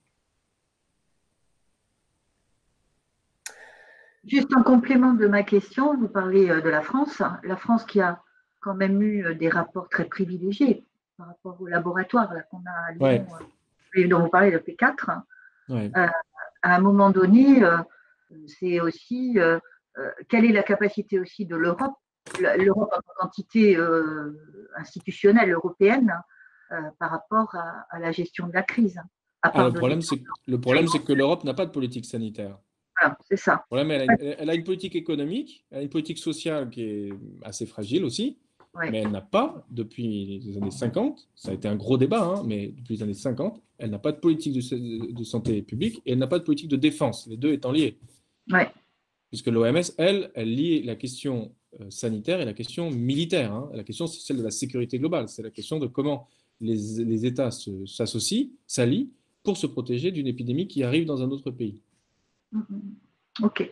Juste en complément de ma question, vous parlez euh, de la France. La France qui a quand même eu euh, des rapports très privilégiés par rapport au laboratoire qu'on a à Lyon, euh, dont vous parlez, le P4 à un moment donné, euh, c'est aussi euh, euh, quelle est la capacité aussi de l'Europe, l'Europe en quantité institutionnelle européenne par rapport à, la gestion de la crise. le problème, c'est le problème, c'est que l'Europe n'a pas de politique sanitaire. c'est ça. elle, a, elle, a, une politique économique, elle a une politique sociale qui est assez fragile aussi, mais elle n'a pas, depuis les années 50, ça a été un gros débat, hein, mais depuis les années 50, elle n'a pas de politique de, santé publique et elle n'a pas de politique de défense, les deux étant liés. Ouais. Puisque l'OMS, elle, elle lie la question euh, sanitaire et la question militaire. Hein. La question, c'est celle de la sécurité globale. C'est la question de comment les, les États s'associent, s'allient pour se protéger d'une épidémie qui arrive dans un autre pays. Mm-hmm. OK.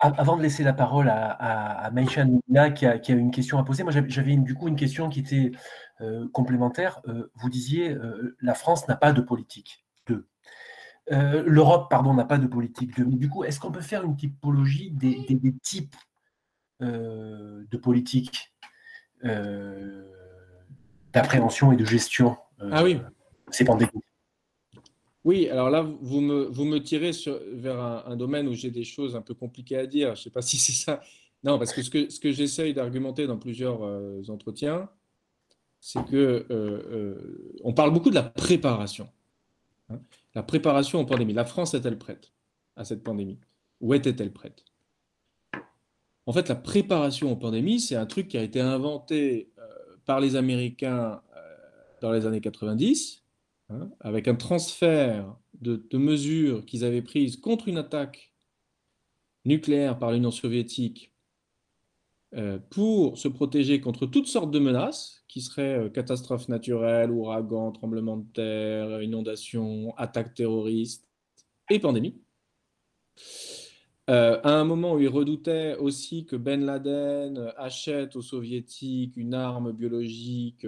Avant de laisser la parole à, à, Nina qui a, une question à poser, moi j'avais du coup une question qui était euh, complémentaire. Euh, vous disiez euh, la France n'a pas de politique. De. L'Europe, pardon, n'a pas de politique. De. du coup, est-ce qu'on peut faire une typologie des, types de politique d'appréhension et de gestion ah oui. ces pandémies? Oui, alors là, vous me, tirez sur, vers un, domaine où j'ai des choses un peu compliquées à dire. Je ne sais pas si c'est ça. Non, parce que ce que, j'essaye d'argumenter dans plusieurs euh, entretiens, c'est que euh, euh, on parle beaucoup de la préparation. Hein. la préparation aux pandémies. La France est-elle prête à cette pandémie? Où était-elle prête? En fait, la préparation aux pandémies, c'est un truc qui a été inventé par les Américains dans les années 90 Hein, avec un transfert de, mesures qu'ils avaient prises contre une attaque nucléaire par l'Union soviétique euh, pour se protéger contre toutes sortes de menaces, qui seraient euh, catastrophes naturelles, ouragans, tremblements de terre, inondations, attaques terroristes et pandémies. Euh, à un moment où ils redoutaient aussi que Ben Laden achète aux soviétiques une arme biologique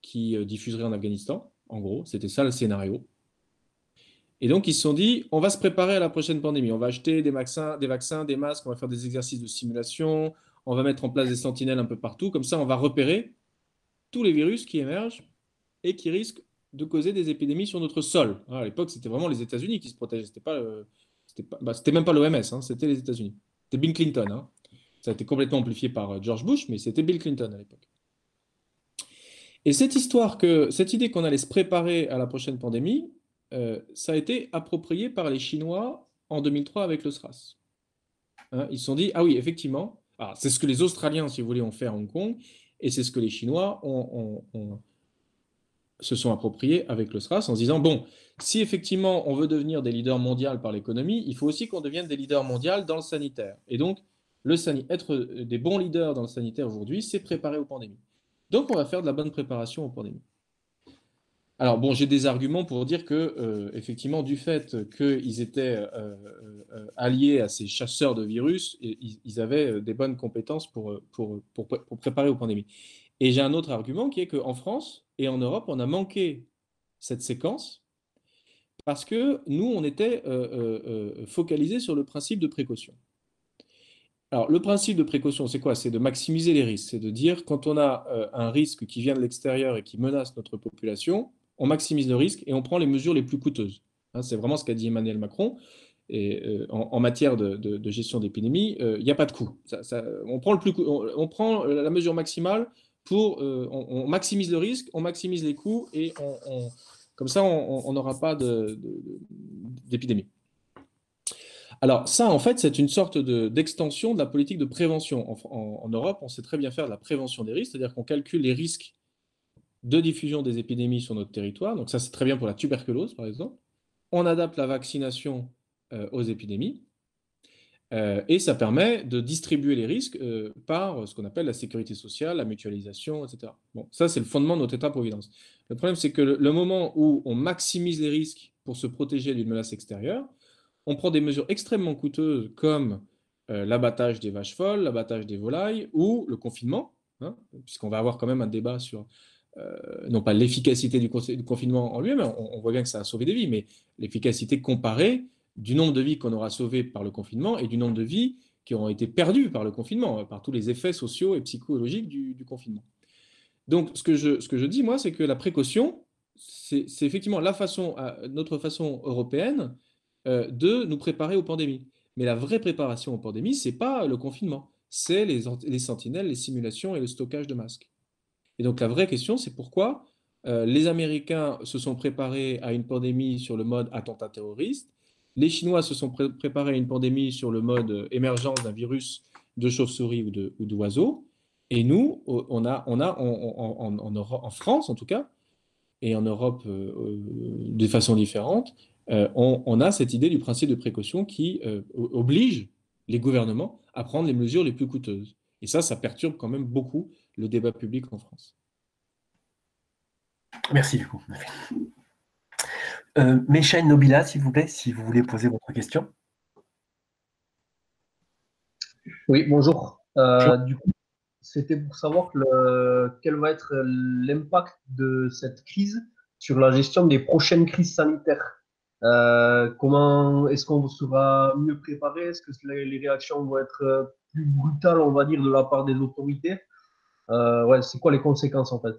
qui diffuserait en Afghanistan. En gros, c'était ça le scénario. Et donc, ils se sont dit, on va se préparer à la prochaine pandémie. On va acheter des vaccins, des, masques, on va faire des exercices de simulation, on va mettre en place des sentinelles un peu partout. Comme ça, on va repérer tous les virus qui émergent et qui risquent de causer des épidémies sur notre sol. à l'époque, c'était vraiment les États-Unis qui se protégeaient. C'était pas, bah, c'était même pas l'OMS, hein, c'était les États-Unis. C'était Bill Clinton. Hein. Ça a été complètement amplifié par euh, George Bush, mais c'était Bill Clinton à l'époque. Et cette histoire que, cette idée qu'on allait se préparer à la prochaine pandémie, euh, ça a été approprié par les Chinois en 2003 avec le SRAS. Hein, ils se sont dit, ah oui, effectivement, ah, c'est ce que les Australiens, si vous voulez, ont fait à Hong Kong, et c'est ce que les Chinois se sont appropriés avec le SRAS en se disant, bon, si effectivement on veut devenir des leaders mondiaux par l'économie, il faut aussi qu'on devienne des leaders mondiaux dans le sanitaire. Et donc, être des bons leaders dans le sanitaire aujourd'hui, c'est préparer aux pandémies. Donc, on va faire de la bonne préparation aux pandémies. Alors, bon, j'ai des arguments pour dire que, euh, effectivement, du fait qu'ils étaient euh, euh, alliés à ces chasseurs de virus, ils, avaient des bonnes compétences pour, préparer aux pandémies. Et j'ai un autre argument qui est qu'en France et en Europe, on a manqué cette séquence parce que nous, on était focalisés sur le principe de précaution. Alors, le principe de précaution, c'est quoi? C'est de maximiser les risques. C'est de dire, quand on a euh, un risque qui vient de l'extérieur et qui menace notre population, on maximise le risque et on prend les mesures les plus coûteuses. Hein, c'est vraiment ce qu'a dit Emmanuel Macron. Euh, en, matière de, gestion d'épidémie, euh, il n'y a pas de coût. on, prend la mesure maximale pour. On, maximise le risque, on maximise les coûts et comme ça, on n'aura pas d'épidémie. Alors ça, en fait, c'est une sorte d'extension de, la politique de prévention. En, Europe, on sait très bien faire de la prévention des risques, c'est-à-dire qu'on calcule les risques de diffusion des épidémies sur notre territoire. Donc ça, c'est très bien pour la tuberculose, par exemple. On adapte la vaccination euh, aux épidémies. Euh, et ça permet de distribuer les risques euh, par ce qu'on appelle la sécurité sociale, la mutualisation, etc. Bon, ça, c'est le fondement de notre État-providence. Le problème, c'est que le, moment où on maximise les risques pour se protéger d'une menace extérieure, on prend des mesures extrêmement coûteuses comme euh, l'abattage des vaches folles, l'abattage des volailles ou le confinement, hein, puisqu'on va avoir quand même un débat sur, euh, non pas l'efficacité du, confinement en lui-même, on, voit bien que ça a sauvé des vies, mais l'efficacité comparée du nombre de vies qu'on aura sauvées par le confinement et du nombre de vies qui auront été perdues par le confinement, par tous les effets sociaux et psychologiques du, confinement. Donc, ce que, je, ce que je dis, moi, c'est que la précaution, c'est effectivement notre façon européenne euh, de nous préparer aux pandémies. Mais la vraie préparation aux pandémies, ce n'est pas le confinement, c'est les, les, sentinelles, les simulations et le stockage de masques. Et donc la vraie question, c'est pourquoi euh, les Américains se sont préparés à une pandémie sur le mode attentat terroriste, les Chinois se sont préparés à une pandémie sur le mode euh, émergence d'un virus de chauve-souris ou d'oiseau, et nous, on a, on a en, en, France en tout cas, et en Europe de façon différente, euh, on, a cette idée du principe de précaution qui euh, oblige les gouvernements à prendre les mesures les plus coûteuses. Et ça, ça perturbe quand même beaucoup le débat public en France. Merci du coup. Euh, Nobila, s'il vous plaît, si vous voulez poser votre question. Oui, bonjour. Euh, du coup, c'était pour savoir quel va être l'impact de cette crise sur la gestion des prochaines crises sanitaires. Euh, comment est-ce qu'on sera mieux préparé? Est-ce que les, réactions vont être euh, plus brutales, on va dire, de la part des autorités? Euh, ouais, C'est quoi les conséquences en fait?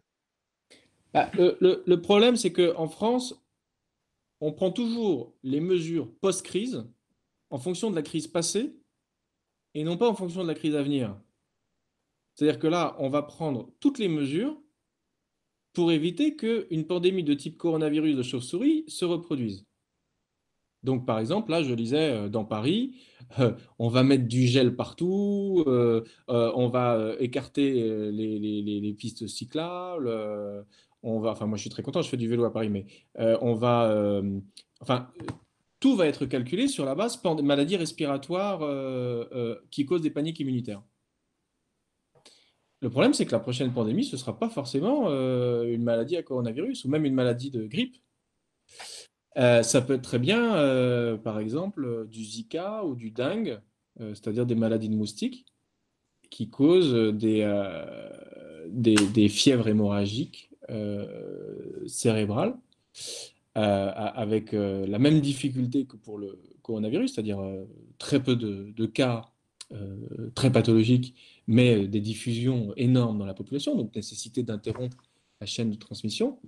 Bah, le, problème, c'est qu'en France, on prend toujours les mesures post-crise en fonction de la crise passée et non pas en fonction de la crise à venir. C'est-à-dire que là, on va prendre toutes les mesures pour éviter qu'une pandémie de type coronavirus de chauve-souris se reproduise. Donc, par exemple, là, je lisais euh, dans Paris, euh, on va mettre du gel partout, euh, on va écarter les, pistes cyclables, on va, enfin, moi, je suis très content, je fais du vélo à Paris, mais on va, enfin, tout va être calculé sur la base de maladies respiratoires qui causent des paniques immunitaires. Le problème, c'est que la prochaine pandémie, ce ne sera pas forcément une maladie à coronavirus ou même une maladie de grippe. Euh, ça peut être très bien, euh, par exemple, euh, du Zika ou du dengue, c'est-à-dire des maladies de moustiques, qui causent des, fièvres hémorragiques cérébrales, avec la même difficulté que pour le coronavirus, c'est-à-dire très peu de cas très pathologiques, mais des diffusions énormes dans la population, donc nécessité d'interrompre la chaîne de transmission.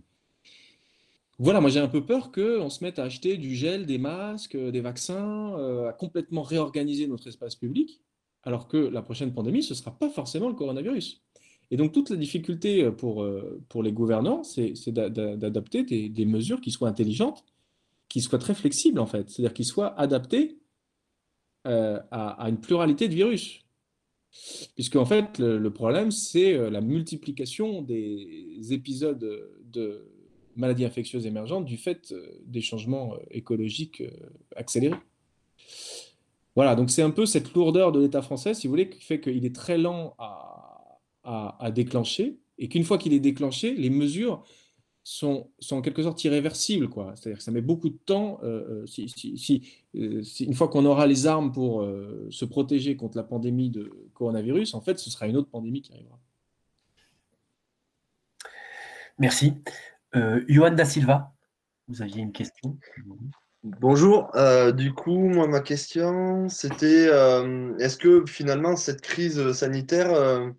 Voilà, moi j'ai un peu peur qu'on se mette à acheter du gel, des masques, des vaccins, à complètement réorganiser notre espace public, alors que la prochaine pandémie, ce ne sera pas forcément le coronavirus. Et donc toute la difficulté pour, pour les gouvernants, c'est d'adapter des, mesures qui soient intelligentes, qui soient très flexibles en fait, c'est-à-dire qui soient adaptées à, une pluralité de virus. Puisque en fait, le, problème, c'est euh, la multiplication des épisodes de maladies infectieuses émergentes du fait euh, des changements euh, écologiques accélérés. Voilà, donc c'est un peu cette lourdeur de l'État français, si vous voulez, qui fait qu'il est très lent à, à déclencher, et qu'une fois qu'il est déclenché, les mesures sont, sont, en quelque sorte irréversibles. C'est-à-dire que ça met beaucoup de temps. Euh, euh, euh, si, une fois qu'on aura les armes pour se protéger contre la pandémie de coronavirus, en fait, ce sera une autre pandémie qui arrivera. Merci. Johan Da Silva, vous aviez une question Bonjour. du coup, moi, ma question, c'était est-ce que finalement, cette crise sanitaire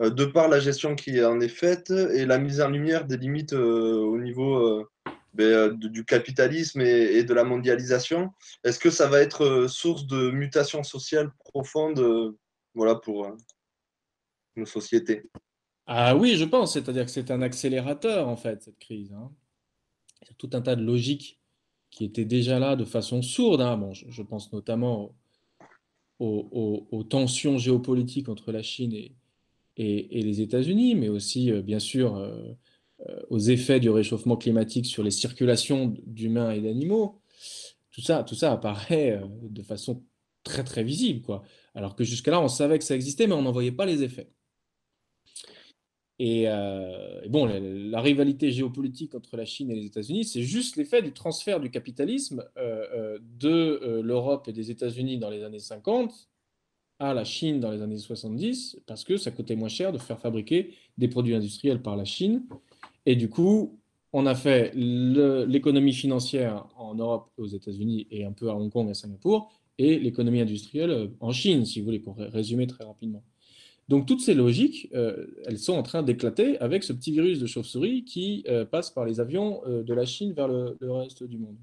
euh, de par la gestion qui en est faite et la mise en lumière des limites euh, au niveau euh, ben, du capitalisme et, de la mondialisation, est-ce que ça va être source de mutation sociale profonde voilà, pour nos sociétés? Ah oui, je pense, c'est-à-dire que c'est un accélérateur en fait, cette crise. Hein. Il y a tout un tas de logiques qui étaient déjà là de façon sourde. Hein. Bon, je, pense notamment aux, tensions géopolitiques entre la Chine et, et, les États-Unis, mais aussi, euh, bien sûr, euh, euh, aux effets du réchauffement climatique sur les circulations d'humains et d'animaux. Tout ça, tout ça apparaît de façon très très visible, quoi. Alors que jusque-là, on savait que ça existait, mais on n'en voyait pas les effets. Et, bon, la, rivalité géopolitique entre la Chine et les États-Unis, c'est juste l'effet du transfert du capitalisme de l'Europe et des États-Unis dans les années 50 à la Chine dans les années 70 parce que ça coûtait moins cher de faire fabriquer des produits industriels par la Chine. Et du coup, on a fait l'économie financière en Europe, aux États-Unis et un peu à Hong Kong et à Singapour, et l'économie industrielle euh, en Chine, si vous voulez, pour résumer très rapidement. Donc toutes ces logiques, euh, elles sont en train d'éclater avec ce petit virus de chauve-souris qui euh, passe par les avions de la Chine vers le reste du monde.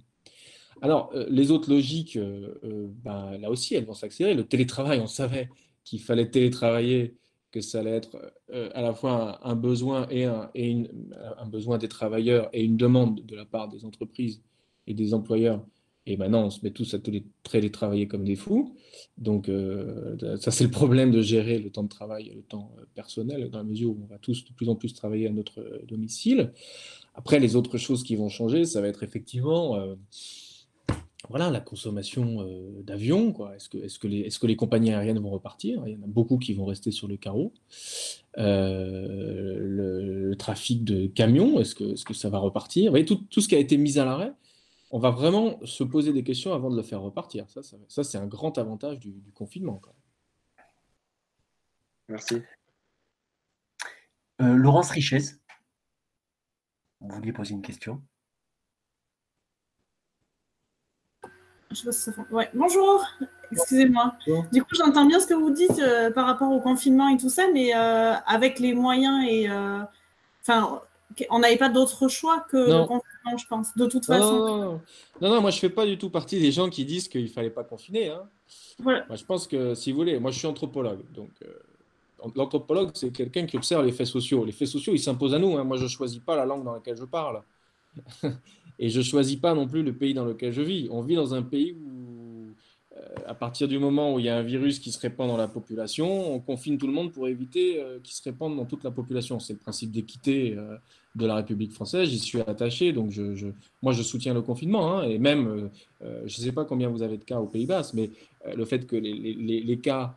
Alors, euh, les autres logiques, euh, euh, ben, là aussi, elles vont s'accélérer. Le télétravail, on savait qu'il fallait télétravailler, que ça allait être à la fois un, besoin et, un, besoin des travailleurs et une demande de la part des entreprises et des employeurs. Et maintenant, on se met tous à télétravailler comme des fous. Donc, ça, c'est le problème de gérer le temps de travail et le temps personnel, dans la mesure où on va tous de plus en plus travailler à notre domicile. Après, les autres choses qui vont changer, ça va être effectivement voilà, la consommation euh, d'avions. Est-ce que, les, compagnies aériennes vont repartir? Il y en a beaucoup qui vont rester sur le carreau. Euh, le, trafic de camions, est-ce que, ça va repartir? Vous voyez, tout, ce qui a été mis à l'arrêt, on va vraiment se poser des questions avant de le faire repartir. Ça, ça, c'est un grand avantage du, confinement. Merci. Euh, Laurence Richez, vous vouliez poser une question? Bonjour, excusez-moi. Du coup, j'entends bien ce que vous dites euh, par rapport au confinement et tout ça, mais euh, avec les moyens et. Euh, enfin, on n'avait pas d'autre choix que le confinement, je pense, de toute façon. Non, non, moi, je ne fais pas du tout partie des gens qui disent qu'il ne fallait pas confiner. Hein. je pense que, si vous voulez, moi, je suis anthropologue. Donc, l'anthropologue, c'est quelqu'un qui observe les faits sociaux. Les faits sociaux, ils s'imposent à nous. Hein. Moi, je ne choisis pas la langue dans laquelle je parle. Et je ne choisis pas non plus le pays dans lequel je vis. On vit dans un pays où, euh, à partir du moment où il y a un virus qui se répand dans la population, on confine tout le monde pour éviter euh, qu'il se répande dans toute la population. C'est le principe d'équité euh, de la République française. J'y suis attaché, donc je, moi je soutiens le confinement. Hein. et même, je ne sais pas combien vous avez de cas au Pays-Bas, mais le fait que les, les, les cas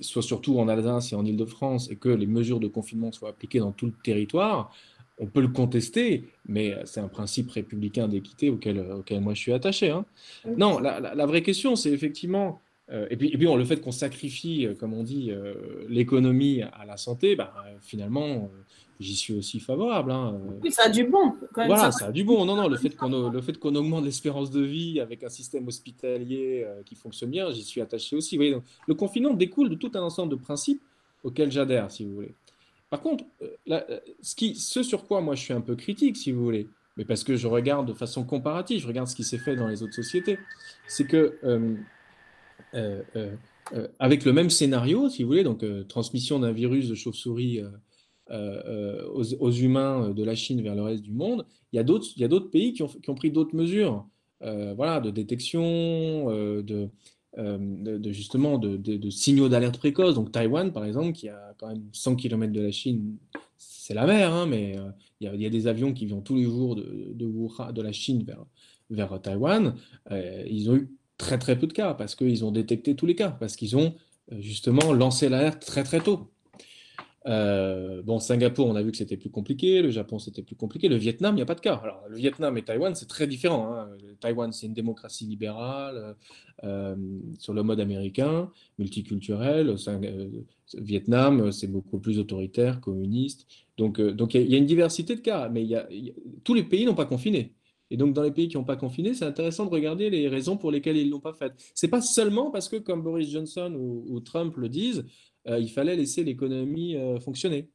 soient surtout en Alsace et en Ile-de-France et que les mesures de confinement soient appliquées dans tout le territoire, on peut le contester, mais c'est un principe républicain d'équité auquel, auquel moi je suis attaché. Hein. Non, la, vraie question, c'est effectivement, euh, et, puis, et puis le fait qu'on sacrifie, euh, comme on dit, euh, l'économie à la santé, bah, finalement, j'y suis aussi favorable. Hein. Oui, ça a du bon. voilà, ça... a du bon. Non, non, le fait qu'on le fait qu'on augmente l'espérance de vie avec un système hospitalier qui fonctionne bien, j'y suis attaché aussi. Vous voyez, le confinement découle de tout un ensemble de principes auxquels j'adhère, si vous voulez. Par contre, euh, euh, ce, qui, ce sur quoi moi je suis un peu critique, si vous voulez, mais parce que je regarde de façon comparative, je regarde ce qui s'est fait dans les autres sociétés, c'est que euh, euh, euh, avec le même scénario, si vous voulez, donc transmission d'un virus de chauve-souris aux, humains de la Chine vers le reste du monde, il y a d'autres pays qui ont, pris d'autres mesures, voilà, de détection, de, de, justement de, signaux d'alerte précoce. Donc Taïwan, par exemple, qui a quand même 100 km de la Chine, c'est la mer, hein, mais euh, il y, a des avions qui viennent tous les jours de, de, la Chine vers, vers Taïwan. Euh, ils ont eu très très peu de cas parce qu'ils ont détecté tous les cas, parce qu'ils ont euh, justement lancé l'alerte très très tôt. Euh, bon, Singapour, on a vu que c'était plus compliqué. Le Japon, c'était plus compliqué. Le Vietnam, il n'y a pas de cas. Alors, le Vietnam et Taïwan, c'est très différent. Hein. Taïwan, c'est une démocratie libérale euh, sur le mode américain, multiculturel. Euh, Vietnam, c'est beaucoup plus autoritaire, communiste. Donc, donc il y, a une diversité de cas, mais tous les pays n'ont pas confiné. Et donc, dans les pays qui n'ont pas confiné, c'est intéressant de regarder les raisons pour lesquelles ils ne l'ont pas fait. Ce n'est pas seulement parce que, comme Boris Johnson ou Trump le disent, il fallait laisser l'économie euh, fonctionner.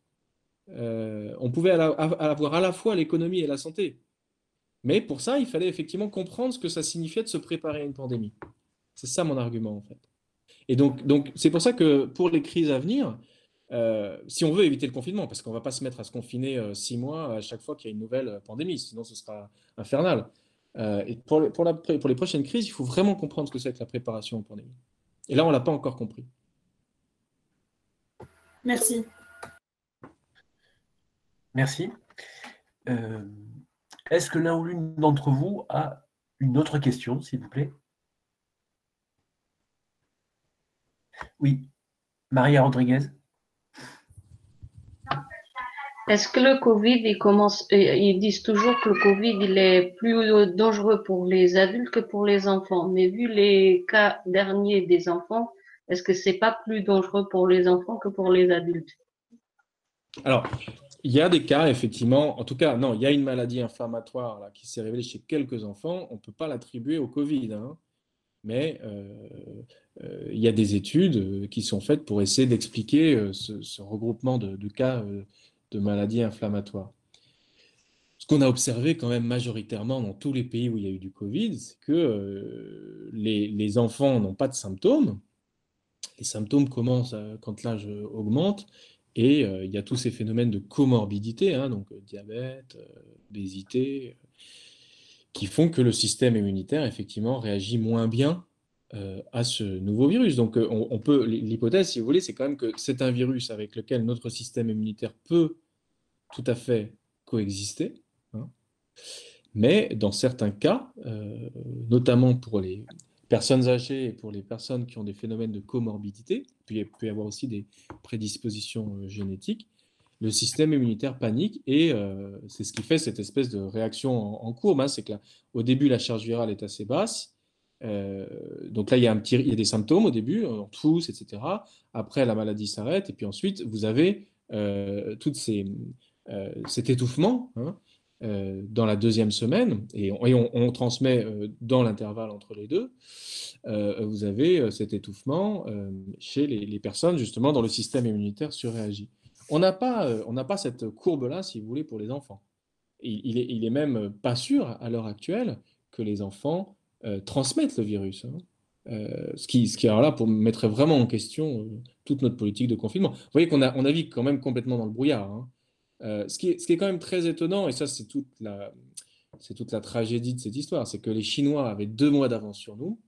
Euh, on pouvait avoir à la fois l'économie et la santé. Mais pour ça, il fallait effectivement comprendre ce que ça signifiait de se préparer à une pandémie. C'est ça mon argument, en fait. Et donc, c'est pour ça que pour les crises à venir, si on veut éviter le confinement, parce qu'on ne va pas se mettre à se confiner six mois à chaque fois qu'il y a une nouvelle pandémie, sinon ce sera infernal. et pour, pour, pour les prochaines crises, il faut vraiment comprendre ce que c'est que la préparation aux pandémies. Et là, on ne l'a pas encore compris. Merci. Merci. Euh, est-ce que l'un ou l'une d'entre vous a une autre question, s'il vous plaît? Oui, Maria Rodriguez. Est-ce que le Covid, ils, commence, ils disent toujours que le Covid, il est plus dangereux pour les adultes que pour les enfants. Mais vu les cas derniers des enfants, est-ce que c'est pas plus dangereux pour les enfants que pour les adultes? Alors, il y a des cas, effectivement. En tout cas, non, il y a une maladie inflammatoire qui s'est révélée chez quelques enfants. On ne peut pas l'attribuer au Covid. Hein. Mais euh, euh, il y a des études euh, qui sont faites pour essayer d'expliquer ce, regroupement de, cas de maladies inflammatoires. Ce qu'on a observé quand même majoritairement dans tous les pays où il y a eu du Covid, c'est que les enfants n'ont pas de symptômes, les symptômes commencent quand l'âge augmente et euh, il y a tous ces phénomènes de comorbidité, hein, donc euh, diabète, euh, obésité, qui font que le système immunitaire effectivement réagit moins bien à ce nouveau virus. Donc on, peut l'hypothèse, si vous voulez, c'est quand même que c'est un virus avec lequel notre système immunitaire peut tout à fait coexister. Hein. Mais dans certains cas, notamment pour les, personnes âgées et pour les personnes qui ont des phénomènes de comorbidité, puis il peut y avoir aussi des prédispositions euh, génétiques, le système immunitaire panique et euh, c'est ce qui fait cette espèce de réaction en, courbe. Hein, c'est que au début, la charge virale est assez basse. Euh, donc là, il y, a un petit, il y a des symptômes au début, on tousse, etc. Après, la maladie s'arrête et puis ensuite, vous avez ces, cet étouffement. Hein, euh, dans la deuxième semaine, et on, transmet euh, dans l'intervalle entre les deux, euh, vous avez cet étouffement chez les, personnes justement dont le système immunitaire surréagit. On n'a pas, on pas cette courbe-là, si vous voulez, pour les enfants. Il, est, il est, même pas sûr à l'heure actuelle que les enfants transmettent le virus. Hein. ce, qui, ce qui, alors là, pour mettrait vraiment en question toute notre politique de confinement. Vous voyez qu'on a, on navigue quand même complètement dans le brouillard. Hein. Euh, ce, qui est, quand même très étonnant, et ça c'est toute la, c'est toute la tragédie de cette histoire, c'est que les Chinois avaient deux mois d'avance sur nous.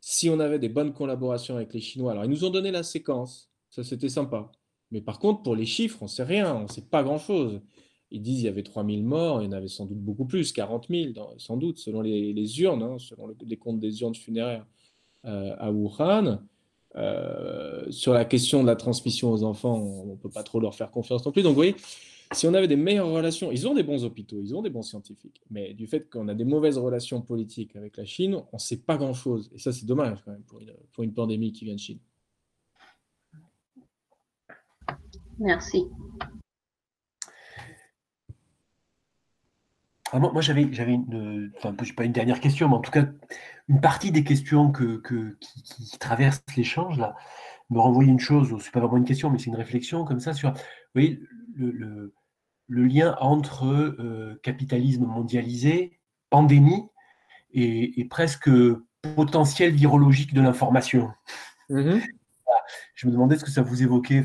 Si on avait des bonnes collaborations avec les Chinois, alors ils nous ont donné la séquence, ça c'était sympa. Mais par contre, pour les chiffres, on ne sait rien, on ne sait pas grand-chose. Ils disent qu'il y avait 3000 morts, il y en avait sans doute beaucoup plus, 40 000 sans doute, selon les, urnes, hein, selon les comptes des urnes funéraires euh, à Wuhan. Euh, sur la question de la transmission aux enfants, on ne peut pas trop leur faire confiance non plus. Donc, vous voyez, si on avait des meilleures relations, ils ont des bons hôpitaux, ils ont des bons scientifiques, mais du fait qu'on a des mauvaises relations politiques avec la Chine, on ne sait pas grand-chose. Et ça, c'est dommage quand même pour une, pour une pandémie qui vient de Chine. Merci. Ah, moi, j'avais, une, enfin, pas une dernière question, mais en tout cas, une partie des questions que, qui, traversent l'échange, me renvoie une chose, ce n'est pas vraiment une question, mais c'est une réflexion comme ça sur, vous voyez, le, le lien entre capitalisme mondialisé, pandémie et, presque potentiel virologique de l'information. Mm-hmm. Je me demandais ce que ça vous évoquait,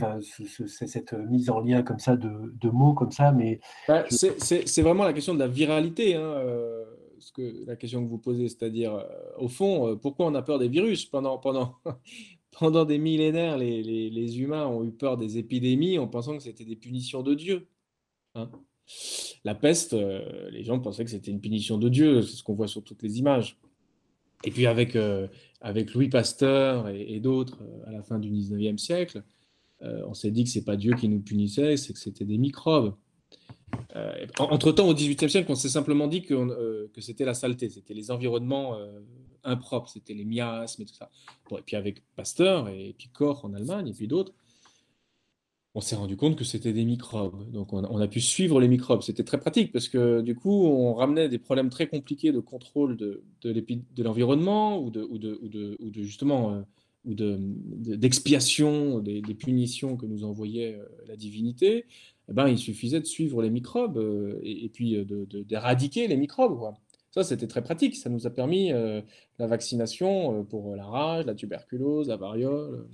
cette mise en lien comme ça de, mots comme ça, mais bah, c'est vraiment la question de la viralité, hein, euh, ce que, la question que vous posez, c'est-à-dire euh, au fond, euh, pourquoi on a peur des virus pendant pendant pendant des millénaires, les, les, humains ont eu peur des épidémies en pensant que c'était des punitions de Dieu. Hein? la peste, les gens pensaient que c'était une punition de Dieu, c'est ce qu'on voit sur toutes les images. Et puis avec, euh, avec Louis Pasteur et, d'autres euh, à la fin du 19e siècle, euh, on s'est dit que ce n'est pas Dieu qui nous punissait, c'est que c'était des microbes. Entre-temps, au XVIIIe siècle, on s'est simplement dit que, c'était la saleté, c'était les environnements impropres, c'était les miasmes et tout ça. et puis avec Pasteur et Koch en Allemagne et puis d'autres, on s'est rendu compte que c'était des microbes. Donc on, a pu suivre les microbes. C'était très pratique parce que du coup, on ramenait des problèmes très compliqués de contrôle de, de l'environnement ou de, ou, de, ou de, justement euh, ou d'expiation des, punitions que nous envoyait euh, la divinité. Eh ben, il suffisait de suivre les microbes euh, et, puis d'éradiquer les microbes. Ça, c'était très pratique. Ça nous a permis la vaccination pour la rage, la tuberculose, la variole.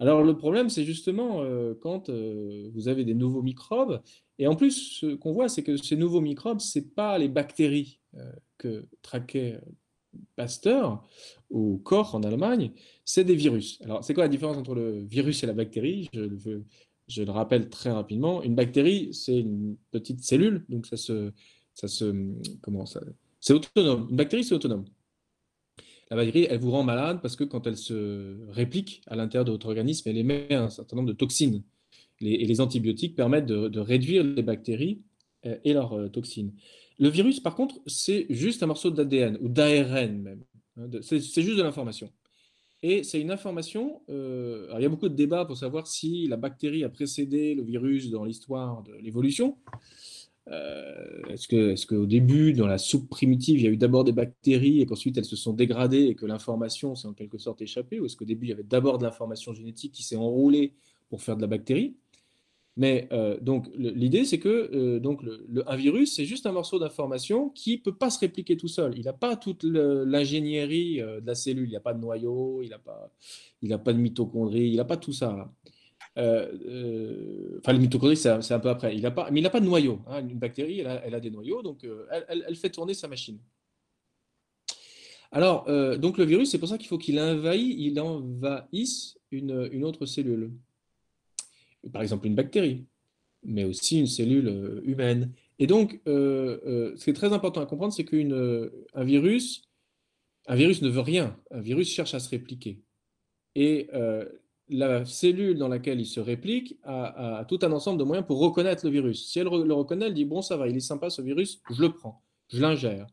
Alors le problème, c'est justement euh, quand euh, vous avez des nouveaux microbes, et en plus, ce qu'on voit, c'est que ces nouveaux microbes, ce n'est pas les bactéries euh, que traquait Pasteur ou Koch en Allemagne, c'est des virus. Alors c'est quoi la différence entre le virus et la bactérie? Je le, je le rappelle très rapidement. Une bactérie, c'est une petite cellule, donc ça se, ça se, comment ça, c'est autonome. Une bactérie, c'est autonome. La bactérie, elle vous rend malade parce que quand elle se réplique à l'intérieur de votre organisme, elle émet un certain nombre de toxines. et les antibiotiques permettent de, réduire les bactéries euh, et leurs euh, toxines. Le virus, par contre, c'est juste un morceau d'ADN ou d'ARN même. Hein, c'est juste de l'information. Et c'est une information. Euh, il y a beaucoup de débats pour savoir si la bactérie a précédé le virus dans l'histoire de l'évolution. Euh, est-ce que, est qu'au début, dans la soupe primitive, il y a eu d'abord des bactéries et qu'ensuite elles se sont dégradées et que l'information s'est en quelque sorte échappée Ou est-ce qu'au début, il y avait d'abord de l'information génétique qui s'est enroulée pour faire de la bactérie? Mais euh, donc, l'idée, c'est que euh, donc, le, un virus, c'est juste un morceau d'information qui ne peut pas se répliquer tout seul. Il n'a pas toute l'ingénierie de la cellule. Il n'y a pas de noyau, il n'a pas, il pas de mitochondrie, il n'a pas tout ça. Là. Euh, euh, enfin, les mitochondries, c'est un peu après. Il a pas, mais il n'a pas de noyau. Hein. Une bactérie, elle a, des noyaux, donc euh, elle, fait tourner sa machine. Alors, donc le virus, c'est pour ça qu'il faut qu'il envahisse, il envahisse une, autre cellule. Par exemple, une bactérie, mais aussi une cellule humaine. Et donc, ce qui est très important à comprendre, c'est qu'un virus, un virus ne veut rien. Un virus cherche à se répliquer. Et la cellule dans laquelle il se réplique a, tout un ensemble de moyens pour reconnaître le virus. Si elle le reconnaît, elle dit bon, ça va, il est sympa ce virus, je le prends, je l'ingère.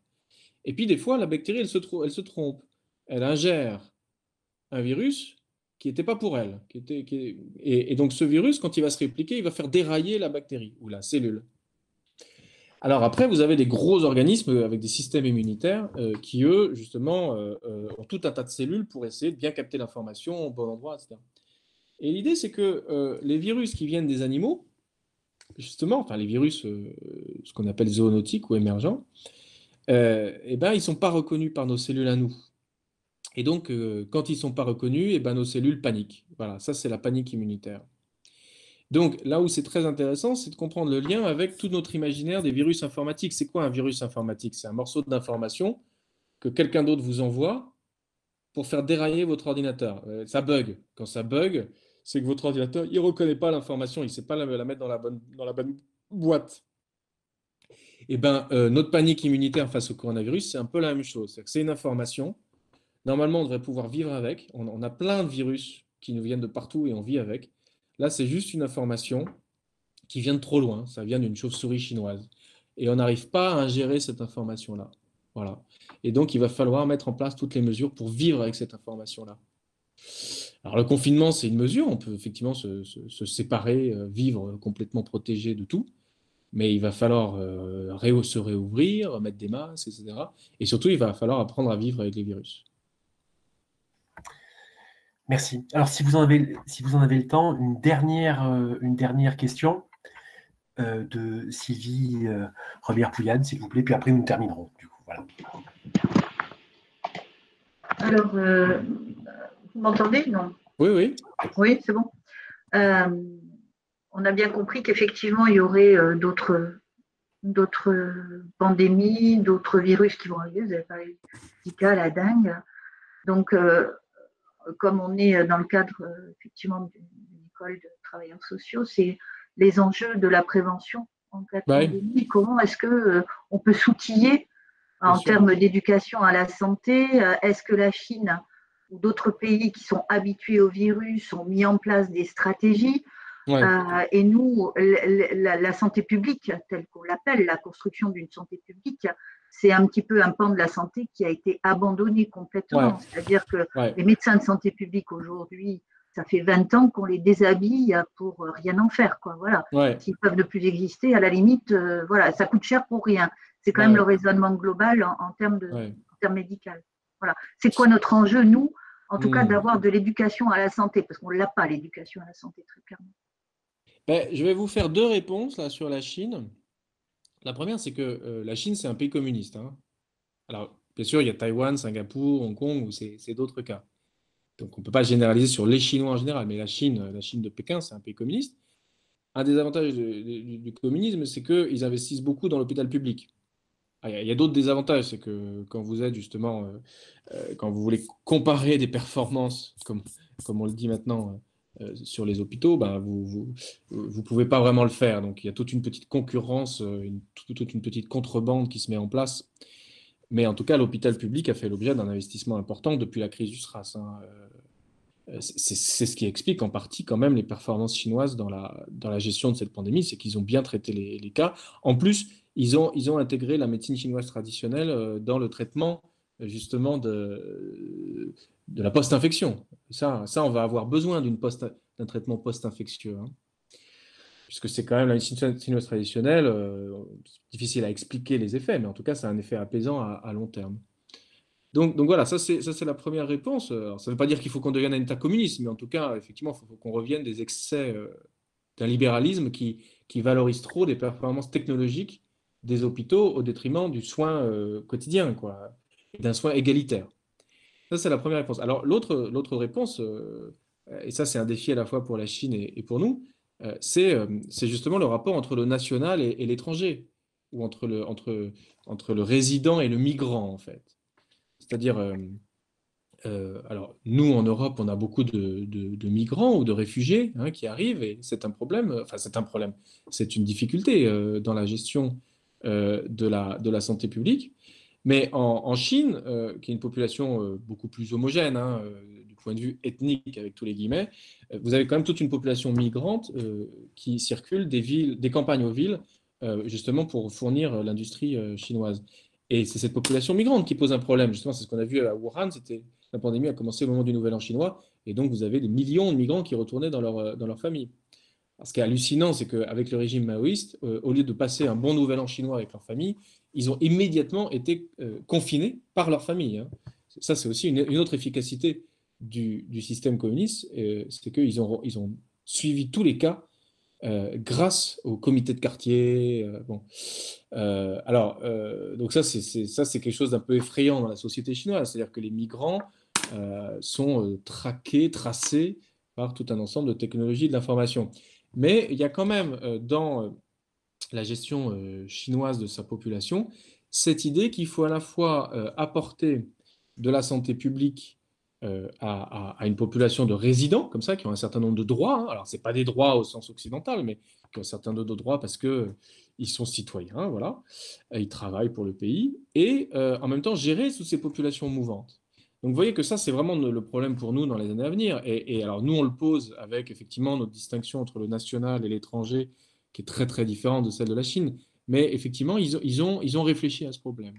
Et puis des fois, la bactérie, elle se, trompe. Elle ingère un virus qui n'était pas pour elle. Et, donc ce virus, quand il va se répliquer, il va faire dérailler la bactérie ou la cellule. Alors après, vous avez des gros organismes avec des systèmes immunitaires euh, qui, eux, justement, euh, euh, ont tout un tas de cellules pour essayer de bien capter l'information au bon endroit, etc. Et l'idée, c'est que euh, les virus qui viennent des animaux, justement, enfin les virus, euh, ce qu'on appelle zoonotiques ou émergents, euh, eh ben, ils ne sont pas reconnus par nos cellules à nous. Et donc, quand ils ne sont pas reconnus, eh ben, nos cellules paniquent. Voilà, ça c'est la panique immunitaire. Donc là où c'est très intéressant, c'est de comprendre le lien avec tout notre imaginaire des virus informatiques. C'est quoi un virus informatique? C'est un morceau d'information que quelqu'un d'autre vous envoie pour faire dérailler votre ordinateur. ça bug. Quand ça bug, c'est que votre ordinateur, ne reconnaît pas l'information, il ne sait pas la, mettre dans la bonne, boîte. Et eh ben, euh, notre panique immunitaire face au coronavirus, c'est un peu la même chose. C'est une information. Normalement, on devrait pouvoir vivre avec. On, a plein de virus qui nous viennent de partout et on vit avec. Là, c'est juste une information qui vient de trop loin. Ça vient d'une chauve-souris chinoise. Et on n'arrive pas à ingérer cette information-là. Voilà. Et donc, il va falloir mettre en place toutes les mesures pour vivre avec cette information-là. Alors le confinement, c'est une mesure, on peut effectivement se, séparer, euh, vivre complètement protégé de tout, mais il va falloir euh, se réouvrir, mettre des masques, etc. Et surtout, il va falloir apprendre à vivre avec les virus. Merci. Alors si vous en avez, si vous en avez le temps, une dernière, euh, une dernière question. de Sylvie Rebière-Pouillane, s'il vous plaît, puis après nous terminerons. Du coup, voilà. Alors, vous m'entendez? Non Oui, oui. Oui, c'est bon. on a bien compris qu'effectivement, il y aurait d'autres d'autres pandémies, d'autres virus qui vont arriver. Vous avez parlé du la dingue. Donc, euh, comme on est dans le cadre euh, effectivement d'une école de travailleurs sociaux, c'est les enjeux de la prévention en cas de pandémie. Comment est-ce que euh, on peut s'outiller en termes d'éducation à la santé? Est-ce que la Chine ou d'autres pays qui sont habitués au virus ont mis en place des stratégies euh, et nous, la, santé publique, telle qu'on l'appelle, la construction d'une santé publique, c'est un petit peu un pan de la santé qui a été abandonné complètement. C'est-à-dire que les médecins de santé publique aujourd'hui, ça fait 20 ans qu'on les déshabille pour rien en faire. Quoi. Voilà. S'ils peuvent ne plus exister, à la limite, euh, voilà, ça coûte cher pour rien. C'est quand même le raisonnement global en, termes, de, en médical. Voilà. C'est quoi notre enjeu, nous, en tout cas, hmm. d'avoir de l'éducation à la santé, parce qu'on ne l'a pas, l'éducation à la santé, très clairement. Ben, je vais vous faire deux réponses là, sur la Chine. La première, c'est que euh, la Chine, c'est un pays communiste. Hein. Alors, bien sûr, il y a Taïwan, Singapour, Hong Kong, ou c'est d'autres cas. Donc, on ne peut pas généraliser sur les Chinois en général, mais la Chine, la Chine de Pékin, c'est un pays communiste. Un des avantages du, communisme, c'est qu'ils investissent beaucoup dans l'hôpital public. Ah, il y a, d'autres désavantages, c'est que quand vous êtes justement, euh, euh, quand vous voulez comparer des performances, comme, on le dit maintenant, euh, sur les hôpitaux, ben, vous ne pouvez pas vraiment le faire. Donc il y a toute une petite concurrence, toute une petite contrebande qui se met en place. Mais en tout cas, l'hôpital public a fait l'objet d'un investissement important depuis la crise du SRAS. Hein. C'est ce qui explique en partie quand même les performances chinoises dans la, dans la gestion de cette pandémie, c'est qu'ils ont bien traité les, les, cas. En plus, ils ont, intégré la médecine chinoise traditionnelle dans le traitement justement de, de la post-infection. Ça, ça, on va avoir besoin d'un traitement post-infectieux. Hein. Puisque c'est quand même la médecine chinoise traditionnelle, euh, difficile à expliquer les effets, mais en tout cas, ça a un effet apaisant à, long terme. Donc, voilà, ça c'est la première réponse. ça ne veut pas dire qu'il faut qu'on devienne un État communiste, mais en tout cas, effectivement, il faut, qu'on revienne des excès euh, d'un libéralisme qui, qui valorise trop des performances technologiques des hôpitaux au détriment du soin euh, quotidien, quoi, d'un soin égalitaire. Ça, c'est la première réponse. Alors, l'autre réponse, euh, et ça, c'est un défi à la fois pour la Chine et, pour nous, euh, euh, c'est justement le rapport entre le national et, l'étranger, ou entre le, entre, entre le résident et le migrant, en fait. C'est-à-dire, alors, nous, en Europe, on a beaucoup de, migrants ou de réfugiés hein, qui arrivent, et c'est un problème, enfin, c'est un problème, c'est une difficulté dans la gestion de, la, de la santé publique. Mais en, Chine, euh, qui est une population euh, beaucoup plus homogène hein, euh, du point de vue ethnique, avec tous les guillemets, vous avez quand même toute une population migrante qui circule des, villes, des campagnes aux villes, justement pour fournir l'industrie chinoise. Et c'est cette population migrante qui pose un problème. Justement, c'est ce qu'on a vu à Wuhan, c'était la pandémie a commencé au moment du Nouvel An chinois, et donc vous avez des millions de migrants qui retournaient dans leur, dans leur famille. Ce qui est hallucinant, c'est qu'avec le régime maoïste, au lieu de passer un bon Nouvel An chinois avec leur famille, ils ont immédiatement été euh, confinés par leur famille. Hein. Ça, c'est aussi une, autre efficacité du, système communiste, euh, c'est qu'ils ont, ils ont suivi tous les cas euh, grâce au comité de quartier. bon. alors, donc ça, c'est ça, c'est quelque chose d'un peu effrayant dans la société chinoise, c'est-à-dire que les migrants sont traqués, tracés par tout un ensemble de technologies de l'information. Mais il y a quand même dans la gestion euh, chinoise de sa population, cette idée qu'il faut à la fois euh, apporter de la santé publique euh, à, une population de résidents, comme ça, qui ont un certain nombre de droits. Hein. Alors, ce pas des droits au sens occidental, mais qui ont un certain nombre de droits parce qu'ils sont citoyens, voilà, ils travaillent pour le pays, et en même temps gérer toutes ces populations mouvantes. Donc, vous voyez que ça, c'est vraiment le problème pour nous dans les années à venir. Et, alors, nous, on le pose avec effectivement notre distinction entre le national et l'étranger qui est très très différente de celle de la Chine. Mais effectivement, ils, ils, ont, ils ont réfléchi à ce problème.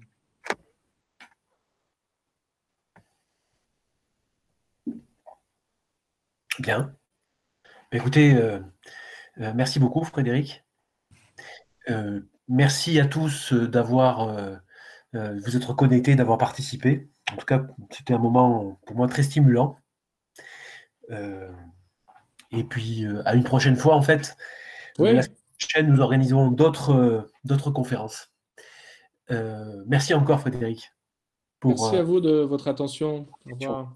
Bien. Écoutez, euh, euh, merci beaucoup Frédéric. Euh, merci à tous d'avoir vous être connectés, d'avoir participé en tout cas, c'était un moment pour moi très stimulant. Euh, et puis, euh, à une prochaine fois, en fait. Oui. La prochaine, nous organisons d'autres euh, d'autres conférences. merci encore, Frédéric. Merci à vous de votre attention. Au revoir.